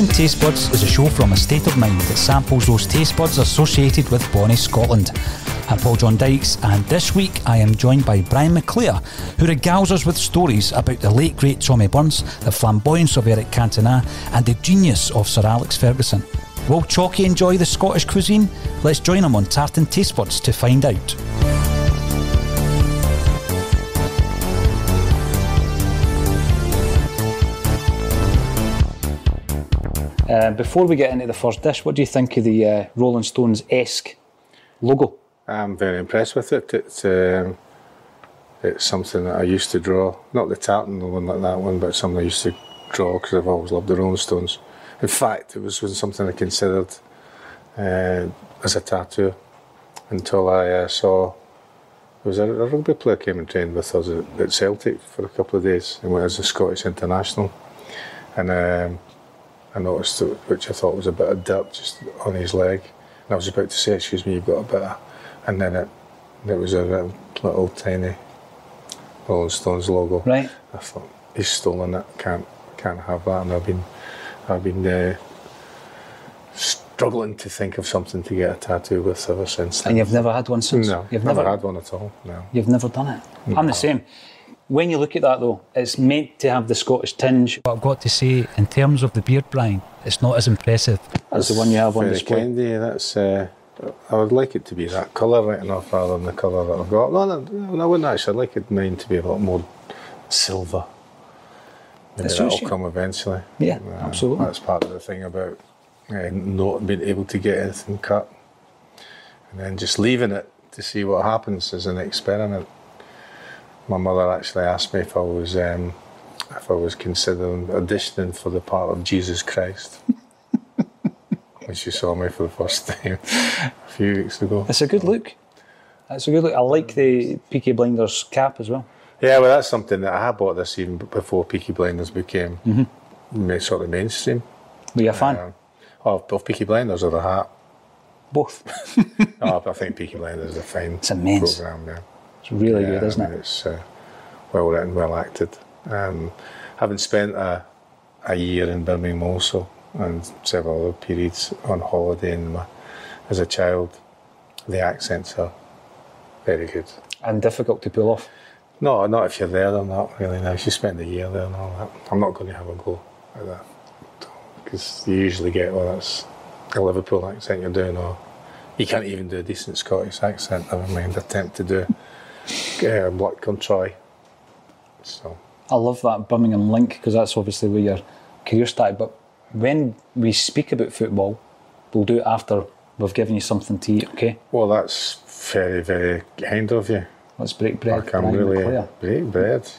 Tartan Taste Buds is a show from a state of mind that samples those taste buds associated with Bonnie, Scotland. I'm Paul John Dykes, and this week I am joined by Brian McClair, who regales us with stories about the late great Tommy Burns, the flamboyance of Eric Cantona, and the genius of Sir Alex Ferguson. Will Chalky enjoy the Scottish cuisine? Let's join him on Tartan Taste Buds to find out. Uh, before we get into the first dish, what do you think of the uh, Rolling Stones esque logo? I'm very impressed with it. It's um, it's something that I used to draw. Not the tartan, the one like that one, but something I used to draw because I've always loved the Rolling Stones. In fact, it was, something I considered uh, as a tattoo until I uh, saw there was a, a, rugby player came and trained with us at, at, Celtic for a couple of days and went as a Scottish international. And um, I noticed, it, which I thought was a bit of dirt just on his leg. And I was about to say, excuse me, you've got a bit of, and then it, it was a little, little tiny Rolling Stones logo. Right. I thought, he's stolen it, can't, can't have that. And I've been, I've been uh, struggling to think of something to get a tattoo with ever since. Then. And you've never had one since? No, you've never, never had one at all. No, you've never done it. No. I'm the same. When you look at that though, it's meant to have the Scottish tinge. But I've got to say, in terms of the beard, Brian, it's not as impressive as the one you have on display. Candy, that's. Uh, I would like it to be that colour right enough rather than the colour that I've got. No, no, I wouldn't actually. I'd like it mine to be a lot more silver. Maybe that'll come eventually. Yeah, uh, absolutely. That's part of the thing about uh, not being able to get anything cut and then just leaving it to see what happens as an experiment my mother actually asked me if I was um, if I was considering auditioning for the part of Jesus Christ when she saw me for the first time a few weeks ago. It's a good look. It's a good look. I like the Peaky Blinders cap as well. Yeah, well, that's something that I had bought this even before Peaky Blinders became mm-hmm. sort of mainstream. Were you a fan? Um, of, of Peaky Blinders or the hat? Both. oh, I think Peaky Blinders is a fine it's immense. program. Yeah. It's really yeah, good, isn't I mean, it? It's uh, well written, well acted. Um, having spent a, a year in Birmingham also and several other periods on holiday in my, as a child, the accents are very good. And difficult to pull off? No, not if you're there, they're not really. Now, if you spend a year there and all that, I'm not going to have a go at that. Because you usually get, well, that's a Liverpool accent you're doing, or you can't even do a decent Scottish accent, never mind attempt to do uh, Black Country. So I love that Birmingham link because that's obviously where your career started. But when we speak about football, we'll do it after we've given you something to eat. Okay? Well, that's very, very kind of you. Let's break bread. Like I'm really break bread.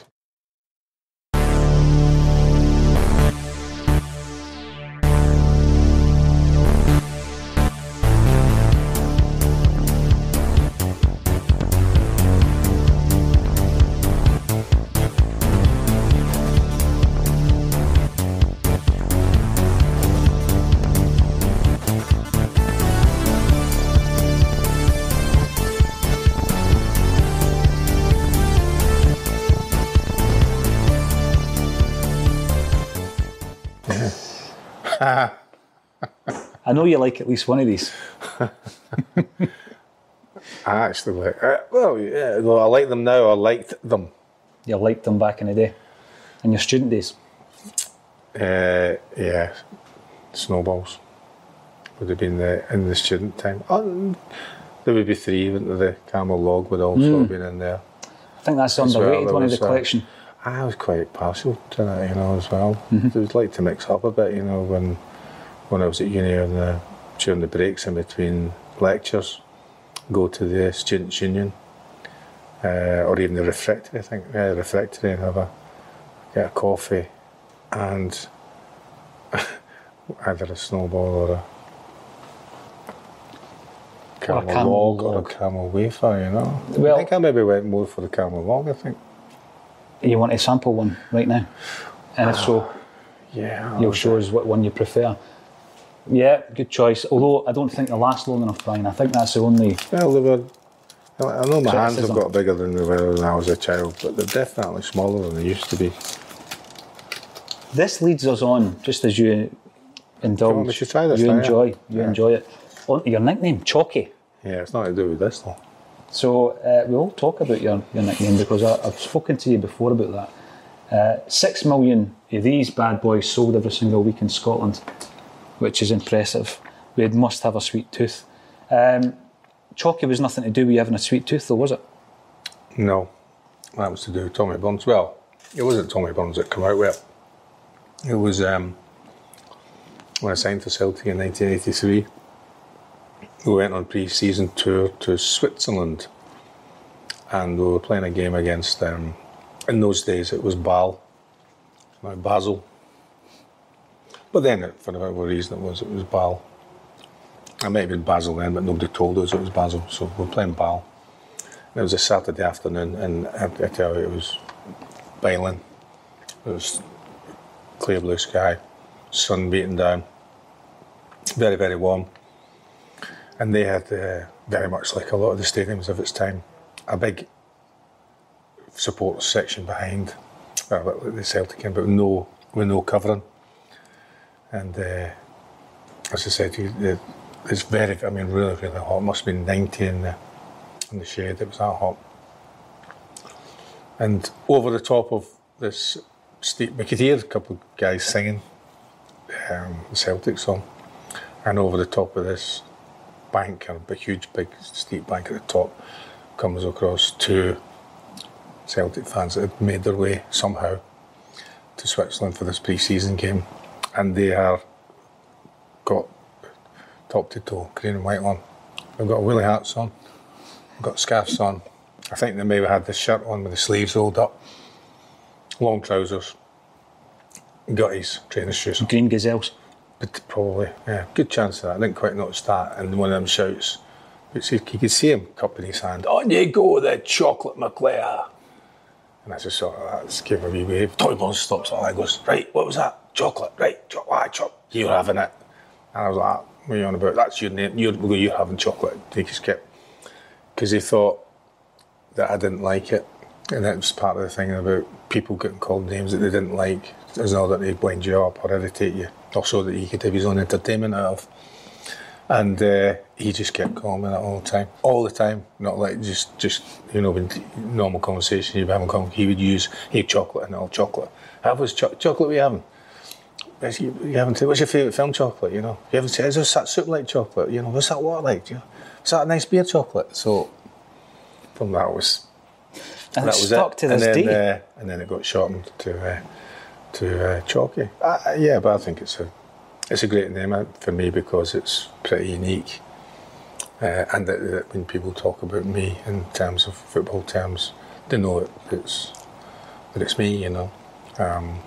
I know you like at least one of these. I actually like. Uh, well, yeah. Well, I like them now. I liked them. You liked them back in the day, in your student days. Uh, yeah, snowballs would have been the in the student time. Oh, there would be three. Wouldn't there? The camel log would also mm. have been in there. I think that's underrated well. one of the collection. I was quite partial to that, you know, as well. Mm-hmm. I would like to mix up a bit, you know, when when I was at uni and uh, the, during the breaks in between lectures, go to the Students' Union uh, or even the refectory, I think, yeah, the refectory and have a, get a coffee and either a snowball or a camel, or a camel log, log, or a camel wafer, you know. Well, I think I maybe went more for the camel log, I think. You want to sample one right now? And if so, yeah, you'll show us what one you prefer. Yeah, good choice. Although I don't think they last long enough, Brian. I think that's the only. Well, they were. I know my hands have got bigger than they were when I was a child, but they're definitely smaller than they used to be. This leads us on, just as you indulge. on, we should try this you enjoy. You Yeah. enjoy it. On your nickname, Chalky. Yeah, it's not to do with this though. So uh, we'll talk about your, your nickname because I, I've spoken to you before about that. Uh, six million of these bad boys sold every single week in Scotland, which is impressive. We must have a sweet tooth. Um, Chalky was nothing to do with having a sweet tooth, though, was it? No, that was to do with Tommy Burns. Well, it wasn't Tommy Burns that came out with it. It was um, when I signed for Celtic in 1983. We went on pre-season tour to Switzerland, and we were playing a game against. Um, in those days, it was Bal, now Basel. But then, for whatever reason, it was it was Bal. I might have been Basel then, but nobody told us it was Basel, so we're playing Bal. It was a Saturday afternoon, and I, I tell you, it was biling. It was clear blue sky, sun beating down, very, very warm. And they had, uh, very much like a lot of the stadiums of its time, a big support section behind uh, like the Celtic end, but with no, with no covering. And uh, as I said, it's very, I mean, really, really hot. It must have been 90 in the, in the shade, it was that hot. And over the top of this steep, we could hear a couple of guys singing um, the Celtic song. And over the top of this bank, a huge, big, steep bank at the top, comes across two Celtic fans that had made their way somehow to Switzerland for this pre-season game, and they are got top to toe green and white on. They've got woolly hats on, they've got scarves on. I think they maybe had the shirt on with the sleeves rolled up, long trousers, got his training shoes on. Green Gazelles. But probably, yeah, good chance of that. I didn't quite notice that. And one of them shouts, but see, you could see him cupping his hand, on you go, the chocolate McClair. And I just sort of that gave a wee wave. Tommy Burns stops and I goes, right, what was that? Chocolate, right, chocolate. You're having it. And I was like, what are you on about? That's your name. You're, you're having chocolate. Take his kit. Because he thought that I didn't like it. And that was part of the thing about people getting called names that they didn't like. As that they wind you up or irritate you. Also that he could have his own entertainment out of. And uh, he just kept calling me that all the time, all the time. Not like just, just you know, when normal conversation you'd be having, he would use, hey, chocolate and all chocolate. Have was cho- chocolate we having? You, you haven't. What's your favourite film chocolate? You know, you haven't said, is that soup like chocolate? You know, what's that water like? You know, is that a nice beer chocolate? So from that was And that was stuck it. to this and then, day. Uh, and then it got shortened to uh, to uh, Chalky. Uh, uh, yeah, but I think it's a it's a great name uh, for me because it's pretty unique. Uh, and that, that when people talk about me in terms of football terms, they know it, it's that it's me. You know, um,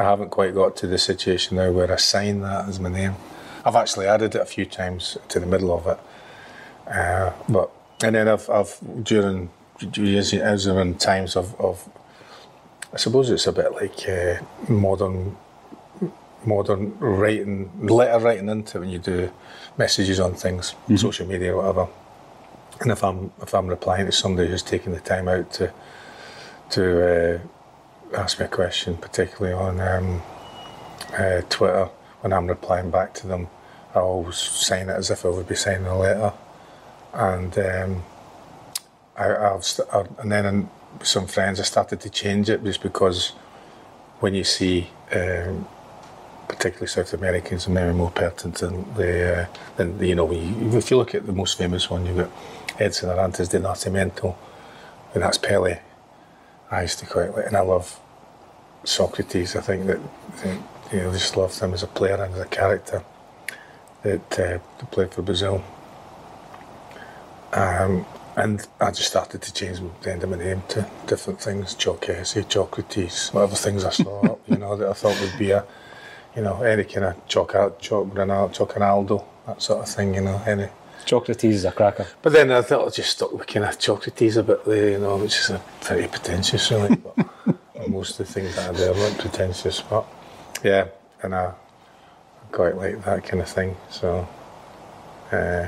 I haven't quite got to the situation now where I sign that as my name. I've actually added it a few times to the middle of it, uh, but and then I've, I've during years as in times of, of I suppose it's a bit like uh, modern modern writing, letter writing into when you do messages on things, social media or whatever. And if I'm if I'm replying to somebody who's taking the time out to to uh, ask me a question, particularly on um, uh, Twitter, when I'm replying back to them, I always sign it as if I would be signing a letter. And um, I, I've st- I, and then with some friends I started to change it just because when you see um, particularly South Americans are maybe more pertinent than the uh, than you know you, if you look at the most famous one you've got Edson Arantes do Nascimento and that's Pele I used to quite like and I love Socrates I think that, you know just loved him as a player and as a character that uh, played for Brazil um, and I just started to change the end of my name to different things, Chalkesi, Chocrates, whatever things I saw you know, that I thought would be a, you know, any kind of Choc, Choc Ronaldo, Chocanaldo, that sort of thing, you know, any. Chocrates is a cracker. But then I thought I just stuck with kind of Chocrates a bit there, you know, which is a pretty pretentious, really. But most of the things that I do are not pretentious, but yeah, and I, I quite like that kind of thing. So, uh,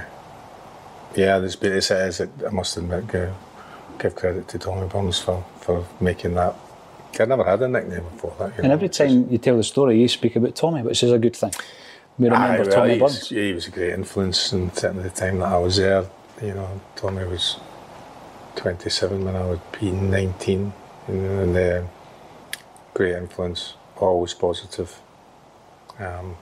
yeah, there's been, it is, I must admit, give, give credit to Tommy Burns for, for making that. I'd never had a nickname before that. And know, every it's just- time you tell the story, you speak about Tommy, which is a good thing. We remember Aye, well, Tommy he Burns. was, he was a great influence, and certainly the time that I was there, you know, Tommy was 27 when I would be 19, you know, and uh, great influence, always positive, um,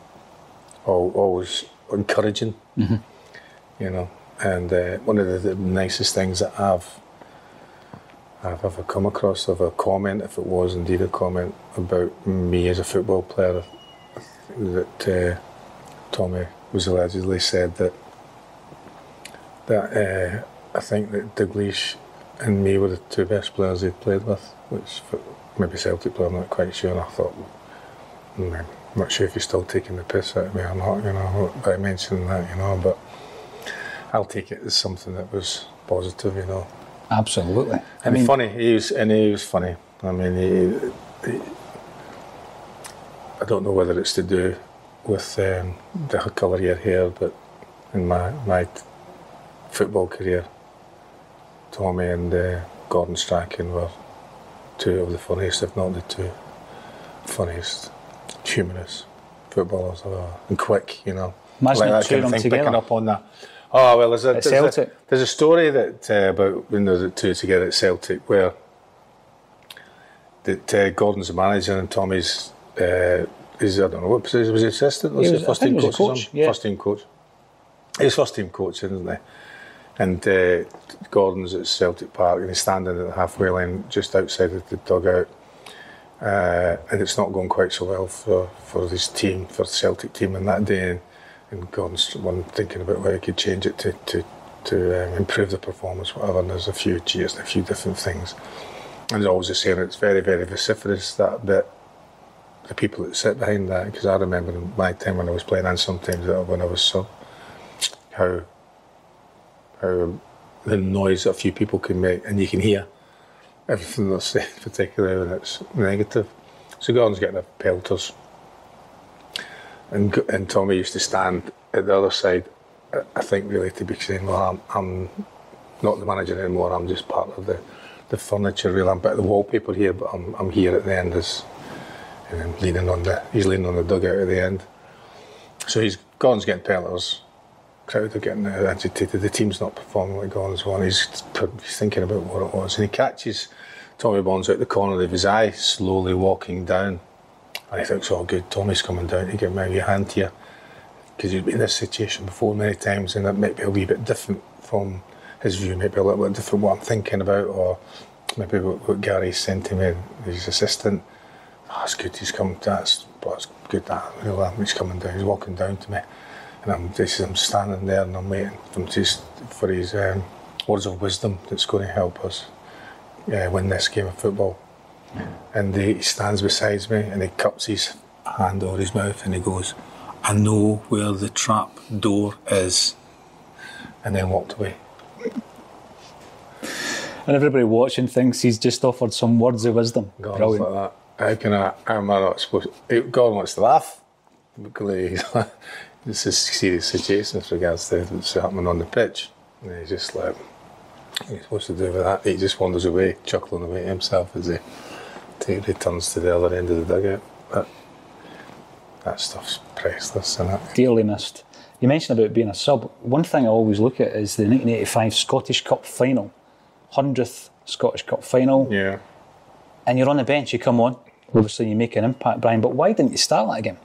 al- always encouraging, you know, and uh, one of the, the nicest things that I've I've ever come across of a comment, if it was indeed a comment about me as a football player, that uh, Tommy was allegedly said that that uh, I think that Dalglish and me were the two best players he'd played with, which for maybe Celtic player, I'm not quite sure. And I thought, "Hmm, I'm not sure if you're still taking the piss out of me or not, you know, by mentioning that, you know, but I'll take it as something that was positive, you know. Absolutely. I And mean, funny, he was, and he was funny. I mean, he, he, I don't know whether it's to do with um, the colour of your hair, but in my my football career, Tommy and uh, Gordon Strachan were two of the funniest, if not the two funniest, humorous footballers I've ever, and quick, you know. Imagine the that two of picking together. up on that. Oh well, there's a, there's a, there's a story that uh, about when the two together at Celtic where that uh, Gordon's the manager and Tommy's uh, is I don't know what position was he assistant was He was- I first team he was a coach, coach, yeah. first team coach. He was first team coach isn't he? And uh, Gordon's at Celtic Park and he's standing at the halfway line just outside of the dugout. Uh, and it's not going quite so well for, for his team for the Celtic team in that day. And, and Gordon's one thinking about how he could change it to, to, to um, improve the performance whatever. And there's a few cheers a few different things. And there's always the saying it's very very vociferous that bit the people that sit behind that because I remember in my time when I was playing and sometimes when I was sub how how the noise that a few people can make and you can hear everything they're saying particularly when it's negative. So Gordon's getting a pelters. And, and Tommy used to stand at the other side I- I think really to be saying well I'm, I'm not the manager anymore I'm just part of the the furniture really I'm a bit of the wallpaper here but I'm, I'm here at the end as and then leaning on the he's leaning on the dugout at the end. So he's Gordon's getting pelters. Crowd are getting uh, agitated. The team's not performing like Gordon's one. He's, he's thinking about what it was, and he catches Tommy Burns out the corner of his eye, slowly walking down. And he thinks, "Oh, good, Tommy's coming down to give me a hand here," because he's been in this situation before many times, and it might be a wee bit different from his view, maybe a little bit different what I'm thinking about, or maybe what, what Gary sent to me, his assistant. Oh, that's good. He's come. That's that's good. That you know, he's coming down. He's walking down to me, and I'm just I'm standing there and I'm waiting for him just for his um, words of wisdom that's going to help us uh, win this game of football. And he, he stands beside me and he cups his hand over his mouth and he goes, "I know where the trap door is," and then walked away. and everybody watching thinks he's just offered some words of wisdom. Gordon's Brilliant. like. How can uh, I? How am I not supposed? Eh, to, Gordon wants to laugh because it's a serious situation with regards to what's happening on the pitch. And he's just like, what's he supposed to do with that? He just wanders away, chuckling away to himself as he, he returns to the other end of the dugout. That, that stuff's priceless, isn't it? Dearly missed. You mentioned about being a sub. One thing I always look at is the 1985 Scottish Cup final, 100th Scottish Cup final, Yeah. and you're on the bench, you come on. Obviously, you make an impact, Brian, but why didn't you start that game?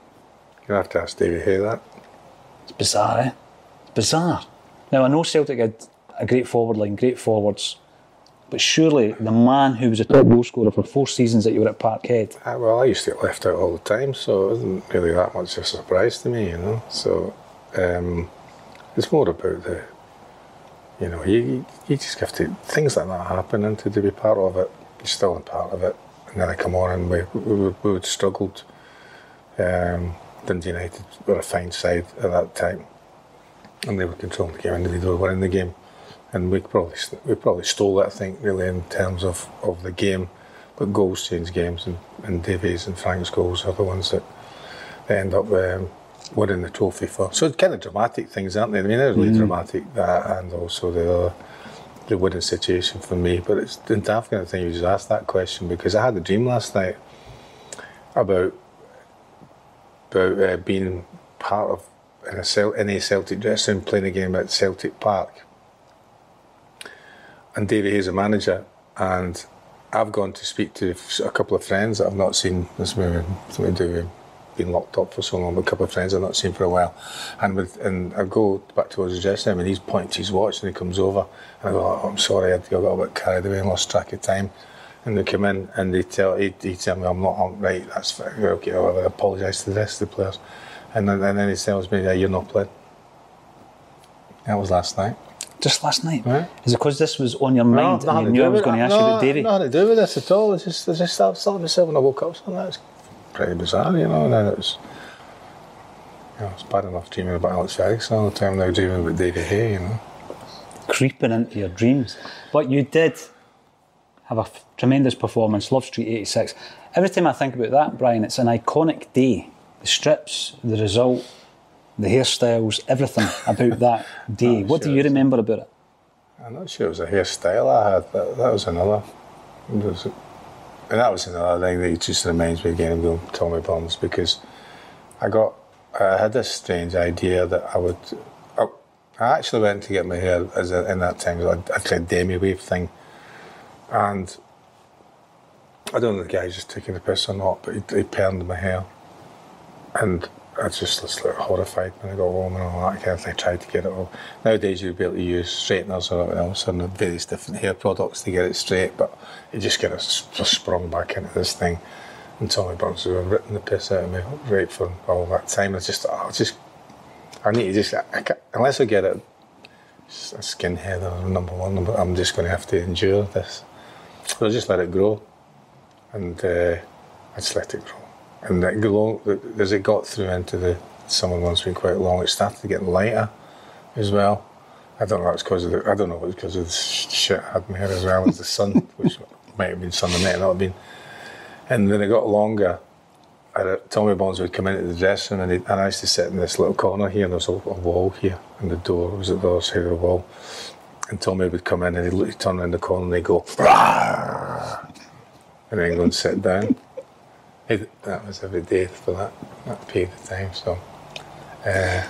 You have to ask David Hay that. It's bizarre, eh? It's bizarre. Now, I know Celtic had a great forward line, great forwards, but surely the man who was a top goal scorer for four seasons that you were at Parkhead, Ah, well, I used to get left out all the time, so it wasn't really that much of a surprise to me, you know. So um, it's more about the, you know, you, you, you just have to, things like that happen, and to, to be part of it, you're still a part of it. And then I come on and we, we, we, would struggled. Um, Dundee United were a fine side at that time, and they were controlling the game, and they were winning the game. And we probably we probably stole it, I think, really in terms of, of the game. But goals change games, and, and Davies and Frank's goals are the ones that they end up um, winning the trophy for. So it's kind of dramatic things, aren't they? I mean, they're really dramatic that, and also the other, the winning situation for me. But it's the thing you just asked that question because I had a dream last night about about uh, being part of in a Cel- in a Celtic dressing room playing a game at Celtic Park. And David Hay's, a manager, and I've gone to speak to a couple of friends that I've not seen. This maybe something to do with being locked up for so long, but a couple of friends I've not seen for a while. And with and I go back towards the dressing room and he's pointing to his watch and he comes over and I go, oh, I'm sorry, I got a bit carried away and lost track of time. And they come in and they tell he, he tell me I'm not I'm right. That's fine. okay. I'll apologise to the rest of the players. And then, and then he tells me, yeah, you're not playing. That was last night. Just last night? Right. Is it because this was on your mind nothing and you knew I was going to ask you no, about Davy? Nothing to do with this at all. It's just, I just started, started myself when I woke up. So that's pretty bizarre, you know. And then it was, you know, it's bad enough dreaming about Alex Ferguson all the time. Now dreaming about David Hay, you know. Creeping into your dreams. But you did have a f- tremendous performance, Love Street 86. Every time I think about that, Brian, it's an iconic day. The strips, the result, the hairstyles, everything about that day. what do you remember about it? I'm not sure it was a hairstyle I had. That, that was another. it was- and that was another thing that just reminds me again of Tommy Burns because I got I had this strange idea that I would. I, I actually went to get my hair as a, in that time. I, I tried demi wave thing, and I don't know if the guy just taking the piss or not, but he, he permed my hair, and I just was like horrified when I got home and all that kind of. I tried to get it all. Nowadays you'd be able to use straighteners or whatever else and various different hair products to get it straight, but you just it s- just sprung back into this thing. And Tommy Burns been ripping the piss out of me right for all that time. I just, I just, I need to just, I, unless I get it, a skinhead or number one, I'm just going to have to endure this. So I just let it grow, and uh, I just let it grow. And it glow, as it got through into the summer months, been quite long. It started getting lighter as well. I don't know. It's because of the, I don't know. It's because of the shit I had in my hair as well as the sun, which might have been sun, or might not have been. And then it got longer. Tommy Burns would come into the dressing room, and, he'd- and I used to sit in this little corner here, and there's a, a wall here, and the door was at the other side of the wall. And Tommy would come in, and he'd, look, he'd turn around the corner, and he'd go, "Rah!" and then go and sit down. It, that was every day for that, that period of time. So, uh,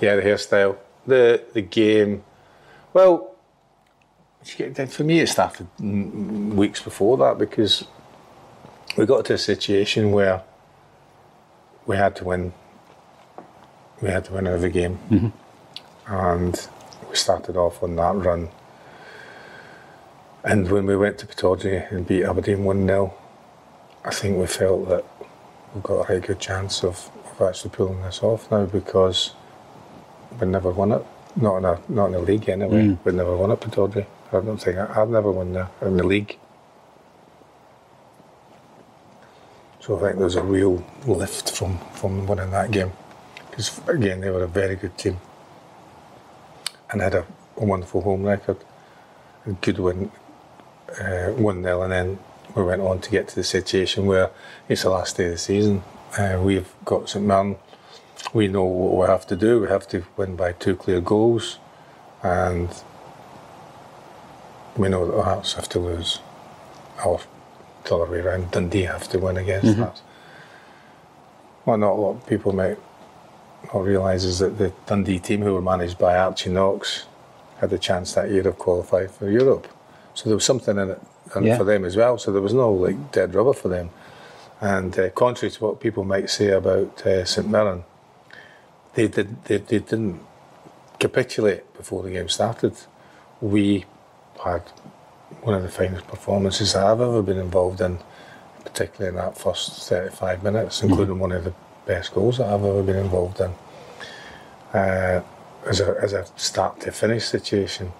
yeah, the hairstyle, the the game. Well, for me, it started weeks before that because we got to a situation where we had to win. We had to win every game, and we started off on that run. And when we went to Pittodrie and beat Aberdeen one 0 I think we felt that we've got a very good chance of, of actually pulling this off now because we never won it. Not in a not in the league anyway. We never won at Pittodrie. I don't think I, I've never won there in the league. So I think there's a real lift from, from winning that game. Because again, they were a very good team and had a, a wonderful home record. A good win, uh, 1 0, and then we went on to get to the situation where it's the last day of the season. Uh, we've got St Mirren. We know what we have to do. We have to win by two clear goals, and we know that Hearts have to lose. Or the other way around, Dundee have to win against us. Well, not a lot of people might not realise is that the Dundee team, who were managed by Archie Knox, had the chance that year of qualifying for Europe. So there was something in it it Yeah. for them as well. So there was no like dead rubber for them. And uh, contrary to what people might say about uh, St Mirren, they did they, they didn't capitulate before the game started. We had one of the finest performances that I've ever been involved in, particularly in that first 35 minutes, including one of the best goals that I've ever been involved in. Uh, as a as a start to finish situation.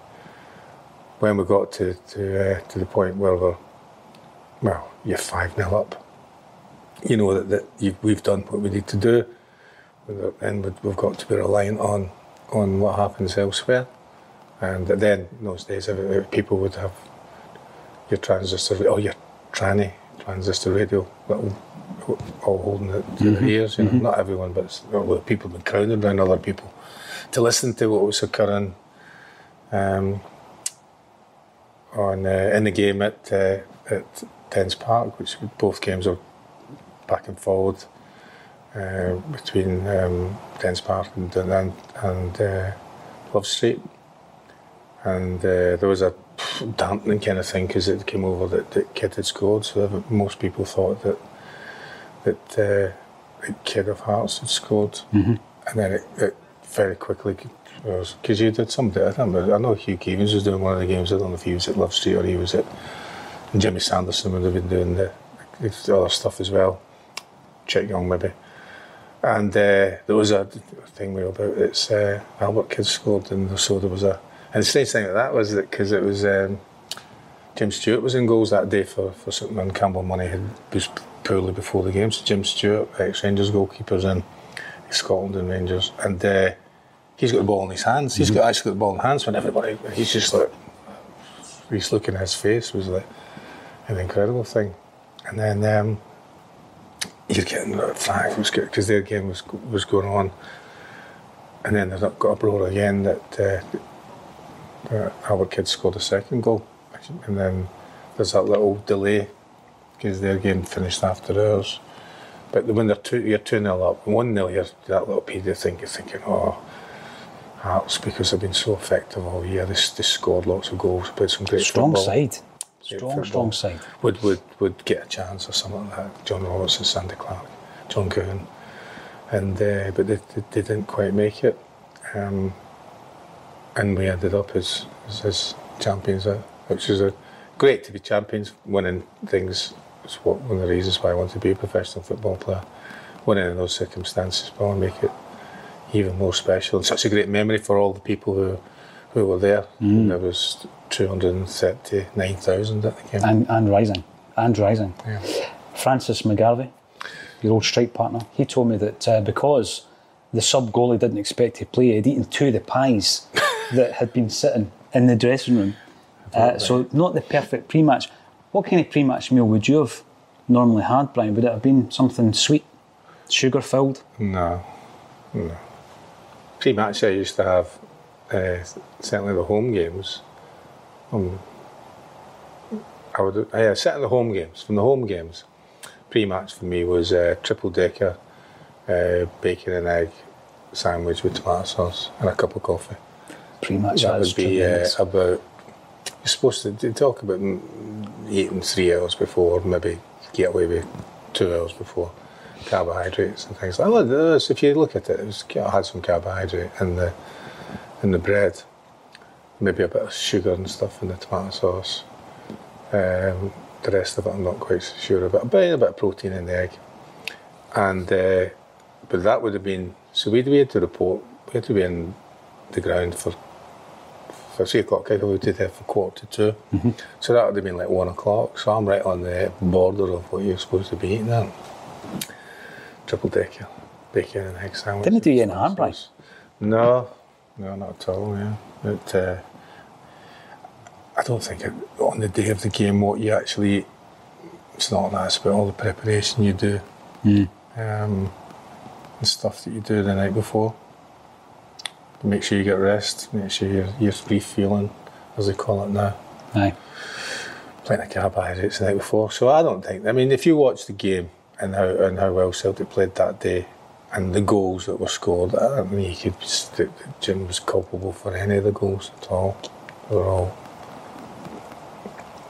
When we got to to uh, to the point where we're well, you're five 0 up. You know that, that you we've done what we need to do, and we- we've got to be reliant on on what happens elsewhere. And then in those days, people would have your transistor, oh, your tranny transistor radio, little, all holding it to their ears. You know, not everyone, but well, people been crowded around other people to listen to what was occurring. Um, on uh, in the game at uh, at Dens Park, which both games are back and forward. uh, between um, Dens Park and and, and uh, Love Street, and uh, there was a dampening kind of thing because it came over that, that Kidd had scored. So most people thought that that uh, Kidd of Hearts had scored, Mm-hmm. and then it, it very quickly because you did some. I, remember, I know Hugh Keevins was doing one of the games. I don't know if he was at Love Street or he was at. Jimmy Sanderson would have been doing the, the other stuff as well. Chick Young maybe. And uh, there was a thing we were about. It's uh, Albert Kidd scored, and so there was a. And the strange thing about that was that because it was um, Jim Stewart was in goals that day for for something, and Campbell Money had was poorly before the game. So Jim Stewart, ex Rangers goalkeepers in Scotland and Rangers, and uh, he's got the ball in his hands. He's got actually got the ball in hands when everybody. He's just like he's looking at his face was like an incredible thing, and then. Um, you're getting a flag was because their game was was going on, and then they got a abroad again that uh, uh, Albert Kidd scored a second goal, and then there's that little delay because their game finished after ours. But when they're two, you're two 0 up, one 0 you're that little period of think you're thinking, oh, Hearts because they've been so effective all year. They, they scored lots of goals, played some great Strong football side. Strong, football. strong side. would, would would get a chance or something like that. John Robertson, Sandy Clark, John Colquhoun, and uh, but they, they, they didn't quite make it, um, and we ended up as as, as champions, uh, which is a great to be champions. Winning things is what one of the reasons why I want to be a professional football player. Winning in those circumstances will make it even more special and such a great memory for all the people who who were there. There was two hundred and thirty nine thousand at the game. And, and rising. And rising. Yeah. Francis McGarvey, your old strike partner, he told me that uh, because the sub goalie didn't expect to play, he'd eaten two of the pies that had been sitting in the dressing room. Uh, so, not the perfect pre match. What kind of pre match meal would you have normally had, Brian? Would it have been something sweet, sugar filled? No, no. Pre-match, I used to have uh, certainly the home games. Um, I would, yeah, certainly the home games. From the home games, pre-match for me was uh, triple decker, uh, bacon and egg sandwich with tomato sauce and a cup of coffee. Pre match, that would be uh, about. You're supposed to talk about eating three hours before, maybe get away with two hours before carbohydrates and things like that. If you look at it, it was, I had some carbohydrate in the in the bread, maybe a bit of sugar and stuff in the tomato sauce. Um, the rest of it, I'm not quite sure about. But a bit of protein in the egg, and uh, but that would have been so we'd we had to report. We had to be in the ground for for three o'clock kickoff. We did there for quarter to 2 So that would have been like one o'clock. So I'm right on the border of what you're supposed to be eating. Then triple decker, bacon and egg sandwich. Didn't it do you any harm, Brian? No, no, not at all. Yeah, it, uh, I don't think it, on the day of the game what you actually eat. It's not that. It's about all the preparation you do, um, and stuff that you do the night before. Make sure you get rest. Make sure you're, you're free feeling, as they call it now Aye. plenty of carbohydrates the night before. So I don't think. I mean, if you watch the game and how and how well Celtic played that day, and the goals that were scored, I think you could. Jim was culpable for any of the goals at all. They were all.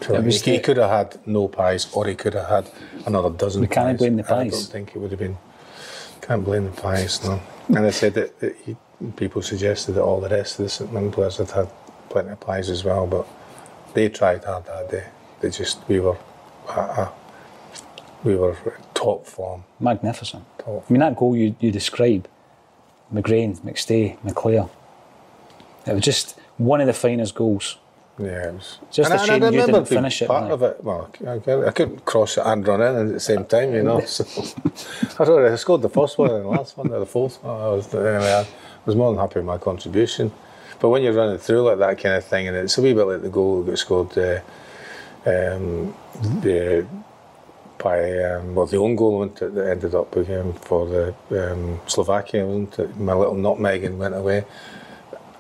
So he, he could have had no pies, or he could have had another dozen. We can't pies. blame the I pies. don't think it would have been. Can't blame the pies, no. And I said that, that he, people suggested that all the rest of the St Mirren players had had plenty of pies as well, but they tried hard that day. They just we were, uh, uh, we were top form. Magnificent. Top. I mean, that goal you, you describe, McGrain, McStay, McClair, it was just one of the finest goals. Yeah, it was Just a shame you remember didn't finish it, Part like- of it. Well, I, I couldn't cross it and run in at the same time, you know. So I don't know. I scored the first one and the last one or the fourth. one. I was anyway. I was more than happy with my contribution. But when you're running through like that kind of thing, and it's a wee bit like the goal that scored uh, um, the, by um, well the own goal went that ended up again for the um, Slovakia? My little nutmeg and went away.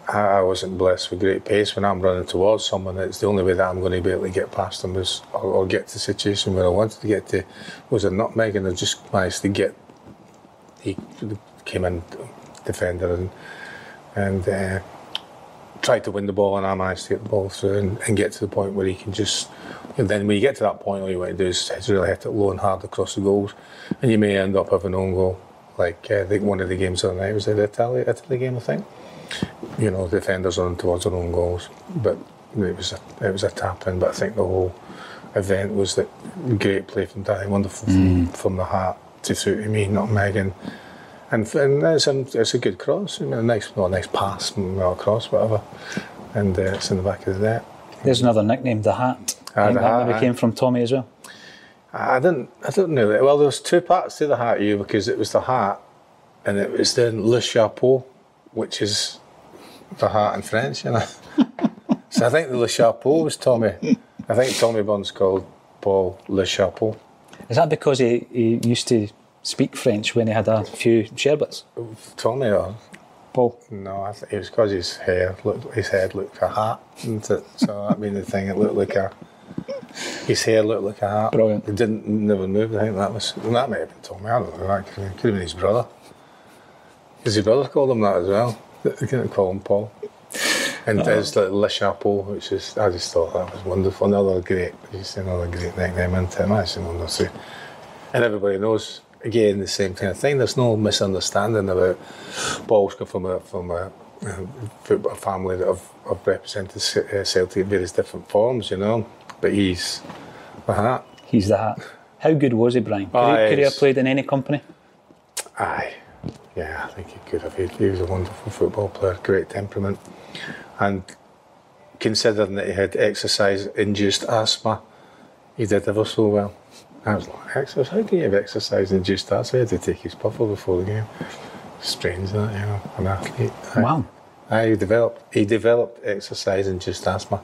I wasn't blessed with great pace when I'm running towards someone. It's the only way that I'm going to be able to get past them was, or, or get to the situation where I wanted to get to was a nutmeg, and I just managed to get he came in defender and and uh, tried to win the ball, and I managed to get the ball through and, and get to the point where he can just. And then when you get to that point, all you want to do is, is really hit it low and hard across the goals, and you may end up having an own goal. Like uh, I think one of the games of the night was the Italy, Italy game, I think. You know, defenders on towards their own goals, but it was a, it was a tap in. But I think the whole event was that great play from Danny, wonderful from, from the heart to through to me, not Megan. And, and it's, a, it's a good cross, I mean, a nice, not a nice pass, well, cross, whatever. And uh, it's in the back of the net. There's another nickname, the Hat. Ah, the that Hat, maybe came from Tommy as well. I didn't, I didn't know that. Well, there was two parts to the hat, you because it was the hat, and it was then le chapeau, which is the hat in French, you know. so I think the le chapeau was Tommy. I think Tommy Burns called Paul le chapeau. Is that because he, he used to speak French when he had a few sherbets? Tommy, or Paul. no, I think it was because his hair looked, his head looked like a hat, didn't it? So that mean the thing, it looked like a. His hair looked like a hat. Brilliant. It didn't never move. I think that was that may have been Tommy. I don't know. That could, have been his brother. Because his brother called him that as well. They couldn't call him Paul. And uh-huh. there's like Le Chapeau, which is I just thought that was wonderful. Another great, just another great nickname into him. I just wonder too. And everybody knows again the same kind of thing. There's no misunderstanding about Paul's come from a from a, football family that have, have represented uh, Celtic in various different forms, you know. But he's the hat. He's the Hat. How good was he, Brian? Could, Ah, he, could he have played in any company? Aye. Yeah, I think he could have. He, he was a wonderful football player, great temperament. And considering that he had exercise induced asthma, he did ever so well. I was like, exercise? How can you have exercise induced asthma? He had to take his puffer before the game. Strange that, you know, an athlete. Aye. Wow. He developed he developed exercise induced asthma.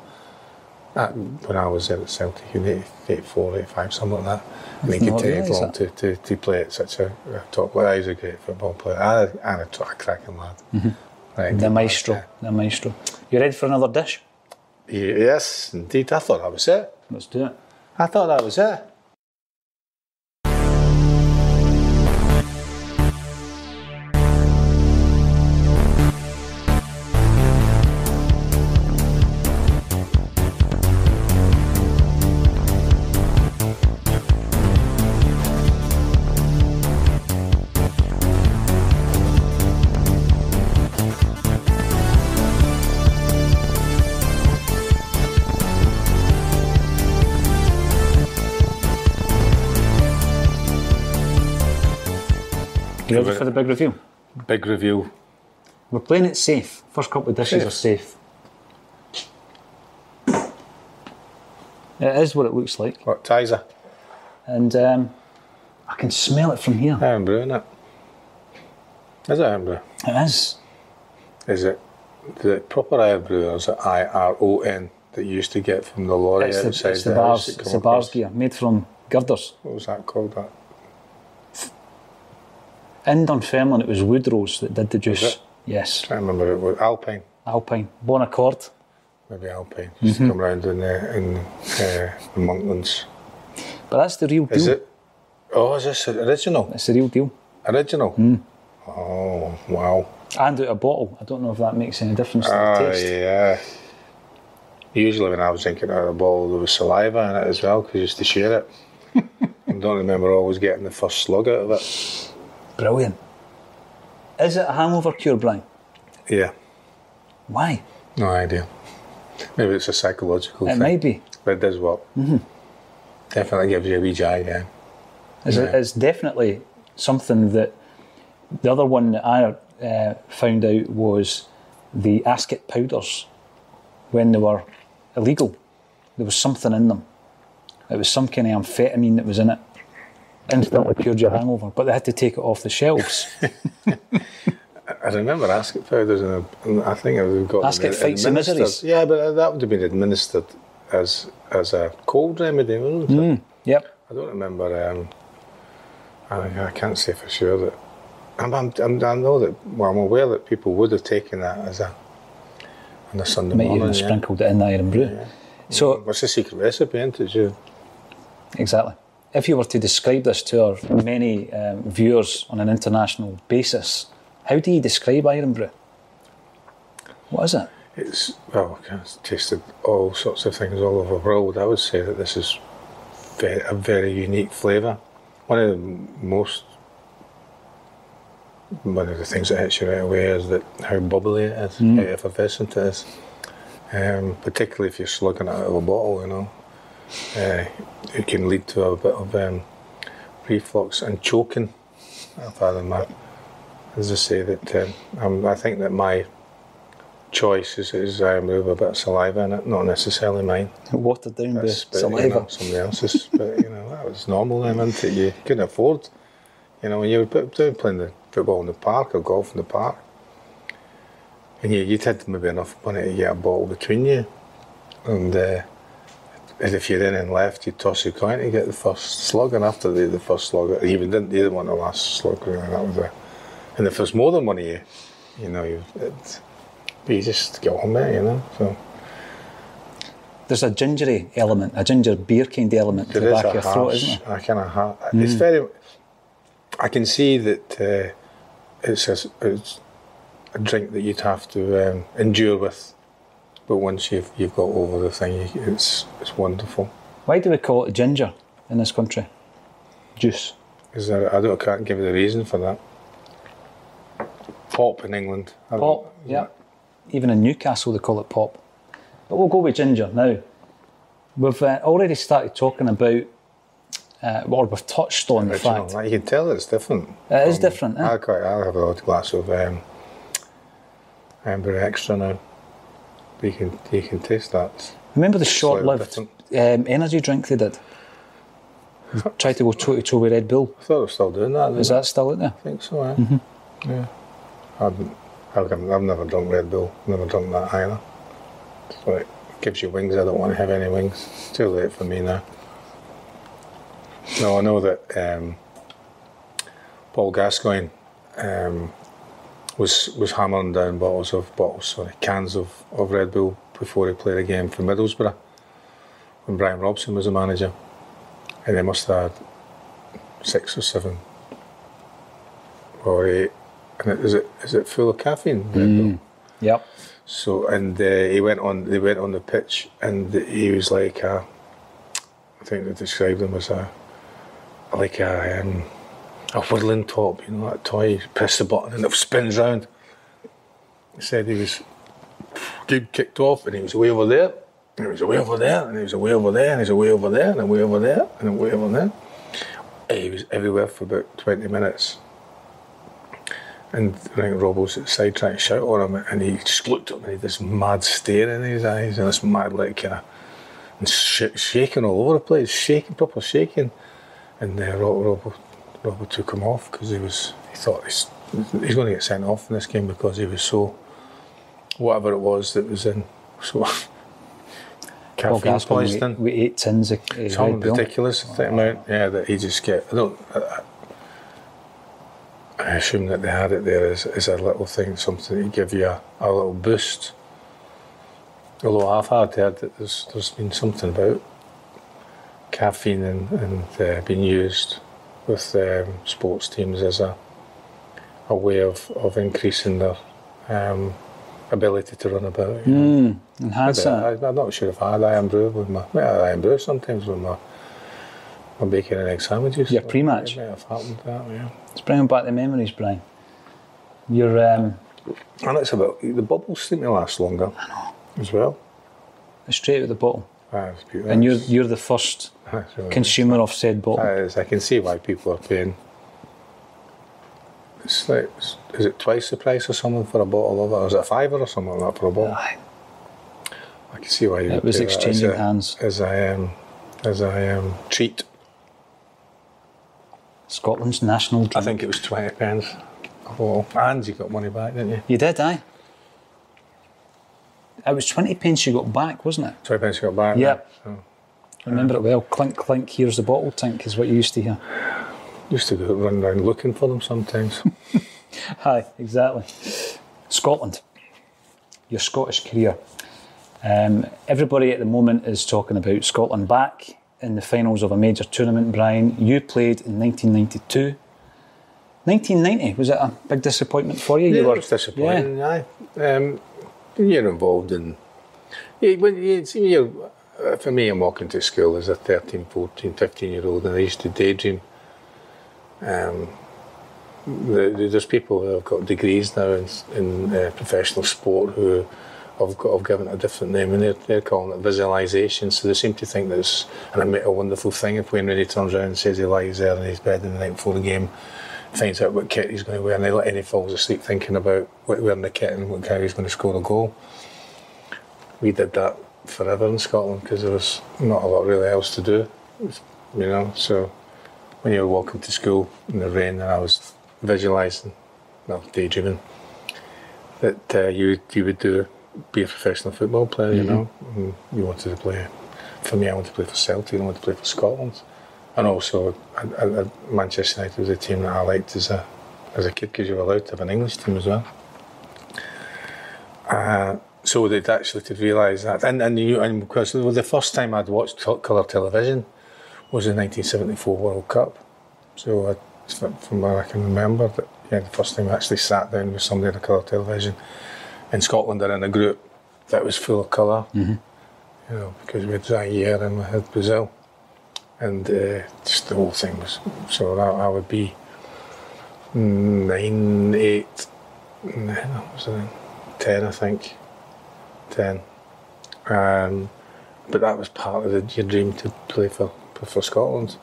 That, when I was at Celtic in 80, 84, 85, something like that. And he continued realise on to, to, to play at such a, a top level. He was a great football player and a, and a, a cracking lad. Mm-hmm. Right, The maestro. lad, The maestro. You ready for another dish? Yes, indeed. I thought that was it. Let's do it. I thought that was it. Ready for the big review? Big review. We're playing it safe. First couple of dishes Safe. are safe. It is what it looks like. What, Tizer? And um, I can smell it from here. Iron brew, isn't it? Is it iron brew? It is. Is it the proper iron brew or is it I R O N that you used to get from the lorry It's the, outside it's the the bars. It's the bars across? gear made from girders. What was that called? That In Dunfermline, it was Woodrose that did the juice. Yes. I can't remember it was Alpine. Alpine. Bon Accord. Maybe Alpine. Used Mm-hmm. to come round in the in uh, the Monklands. But that's the real deal. Is it? Oh, is this original? It's the real deal. Original. Hmm. Oh wow. And out of a bottle. I don't know if that makes any difference to the Ah taste. yeah. Usually when I was drinking out of a bottle, there was saliva in it as well because I used to share it. I don't remember always getting the first slug out of it. Brilliant. Is it a hangover cure, Brian? Yeah. Why? No idea. Maybe it's a psychological It thing. might be. But it does work. Mm-hmm. Definitely gives you a wee jig, yeah. It's, Yeah. it's definitely something that the other one that I uh, found out was the Askit powders when they were illegal. There was something in them. It was some kind of amphetamine that was in it. Instantly cured your hangover, but they had to take it off the shelves. I remember Askit powders, and and I think I've got Askit fights administered. miseries. Yeah, but that would have been administered as as a cold remedy, wouldn't it? yep. I don't remember. Um, I, I can't say for sure that. I'm, I'm, I'm, know that. Well, I'm aware that people would have taken that as a on a Sunday Might even morning. have Yeah. sprinkled it in the iron brew. So What's the secret recipe? Isn't it? You? Exactly. If you were to describe this to our many um, viewers on an international basis, how do you describe Irn-Bru? What is it? It's well, I've tasted all sorts of things all over the world. I would say that this is very, a very unique flavour. One of the most one of the things that hits you right away is that how bubbly it is, how effervescent it is. Um, particularly if you're slugging it out of a bottle, you know, uh, it can lead to a bit of um, reflux and choking. I've had in my, as I say, that um, um, I think that my choice is, is I move a bit of saliva in it, not necessarily mine. Watered down That's but, saliva. You know, somebody else's, but you know that was normal then, wasn't it? You couldn't afford. You know, when you were put- doing playing the football in the park or golf in the park, and you, you'd had maybe enough money to get a bottle between you, and, uh, and if you're in and left, you'd toss your coin to get the first slug, and after the, the first slug, you even didn't, you didn't want the last slug, really, that was a, and if there's more than one of you, you know, you, it, you just get on with it, you know, so. There's a gingery element, a ginger beer kind of element to the back of your throat, isn't there? a kind of hard. It's very. I can see that uh, it's, a, it's a drink that you'd have to um, endure with, but once you've you've got over the thing, it's it's wonderful. Why do we call it ginger in this country? Juice. Is there? I don't. I can't give you the reason for that. Pop in England. I Pop, yeah. Even in Newcastle, they call it pop. But we'll go with ginger now. We've uh, already started talking about, uh, or we've touched on the fact. Like, you can tell it's different. It is Um, different, eh? I quite. I'll have a glass of um, Amber Extra now. You can you can taste that. Remember the short-lived um, energy drink they did? Tried to go toe to toe with Red Bull. I thought we're still doing that. Is that still out there? I think so, yeah. Yeah. I've, I've, I've never drunk Red Bull, never drunk that either. It's like, gives you wings, I don't want to have any wings. It's too late for me now. No, I know that um, Paul Gascoigne um, was was hammering down bottles of bottles, sorry, cans of, of Red Bull before he played a game for Middlesbrough when Brian Robson was the manager. And they must have had six or seven or eight. And it, is it is it full of caffeine? Red Bull? Yep. So and uh, he went on. They went on the pitch, and he was like, a, I think they described him as a like a um, a whirling top. You know that toy. Press the button and it spins round. He said he was kicked off, and he was way over there, and he was away over there, and he was away over there, and he was away over there, and away over there, and away over there. He was everywhere for about twenty minutes. And I think Rob was at the side trying to shout on him, and he just looked at me, had this mad stare in his eyes, and this mad, like, kind of, and sh- shaking all over the place, shaking, proper shaking. And uh, Rob, Rob, Rob took him off because he was, he thought he's, he's going to get sent off in this game because he was so, whatever it was that was in, so caffeine poisoning. with, with eight tins of uh, Something ridiculous the amount, yeah, that he just get. I don't. I, I assume that they had it there as, as a little thing, something to give you a, a little boost. Although I've had heard that there's there's been something about caffeine and, and uh, being used with um, sports teams as a a way of, of increasing their um, ability to run about. you know. Enhance I, that. I'm not sure if I had Irn-Bru with my. Well, I Irn-Bru sometimes with my, my bacon and egg sandwiches. Your So pre-match? It may have happened that way. It's bringing back the memories, Brian. You're um, And it's about the bubbles seem to last longer. I know. As well. straight out of the bottle, Ah, it's beautiful. and you're you're the first Really consumer of said bottle. I can see why people are paying. It's like, is it twice the price or something for a bottle of it? Or is it a fiver or something like that for a bottle? Aye. I can see why you It was that as exchanging a- hands. As a, um, as a um, treat. Scotland's national drink. I think it was 20 pence a bottle. And you got money back, didn't you? you did, aye. It was twenty pence you got back, wasn't it? 20 pence you got back. Yep. So, Remember it well. Clink, clink. Here's the bottle. Tink is what you used to hear. used to go run around looking for them sometimes. Aye, exactly. Scotland, your Scottish career. Um, everybody at the moment is talking about Scotland back in the finals of a major tournament, Brian. You played in 1992. 1990, was it a big disappointment for you? Yeah, you it was disappointing. Aye. Um, you're involved in. Yeah, when you, you uh, for me, I'm walking to school as a 13, 14, 15 year old, and I used to daydream. Um, the- the- there's people who have got degrees now in, in uh, professional sport who have got have given it a different name, and they're, they're calling it visualisation. So they seem to think that's an, a wonderful thing if Wayne Rooney turns around and says he lies there in his bed in the night before the game, finds out what kit he's going to wear, and, they, and he falls asleep thinking about what, wearing the kit and what, how he's going to score a goal. We did that forever in Scotland because there was not a lot really else to do, you know. So when you were walking to school in the rain, and I was visualising, well, daydreaming that uh, you you would do be a professional football player, you know. And you wanted to play. For me, I wanted to play for Celtic. I wanted to play for Scotland, and also I, I- Manchester United was a team that I liked as a as a kid because you were allowed to have an English team as well. Uh, so they'd actually to realise that, and and you and because the first time I'd watched colour television was the 1974 World Cup. So I, from what I can remember, that yeah, the first time I actually sat down with somebody on a colour television in Scotland or in a group that was full of color You know, because we had Zaire and we had Brazil, and uh, just the whole thing was. So I, I would be nine, eight, nine, was it? Ten, I think. Ten. Um, but that was part of the, your dream to play for for Scotland.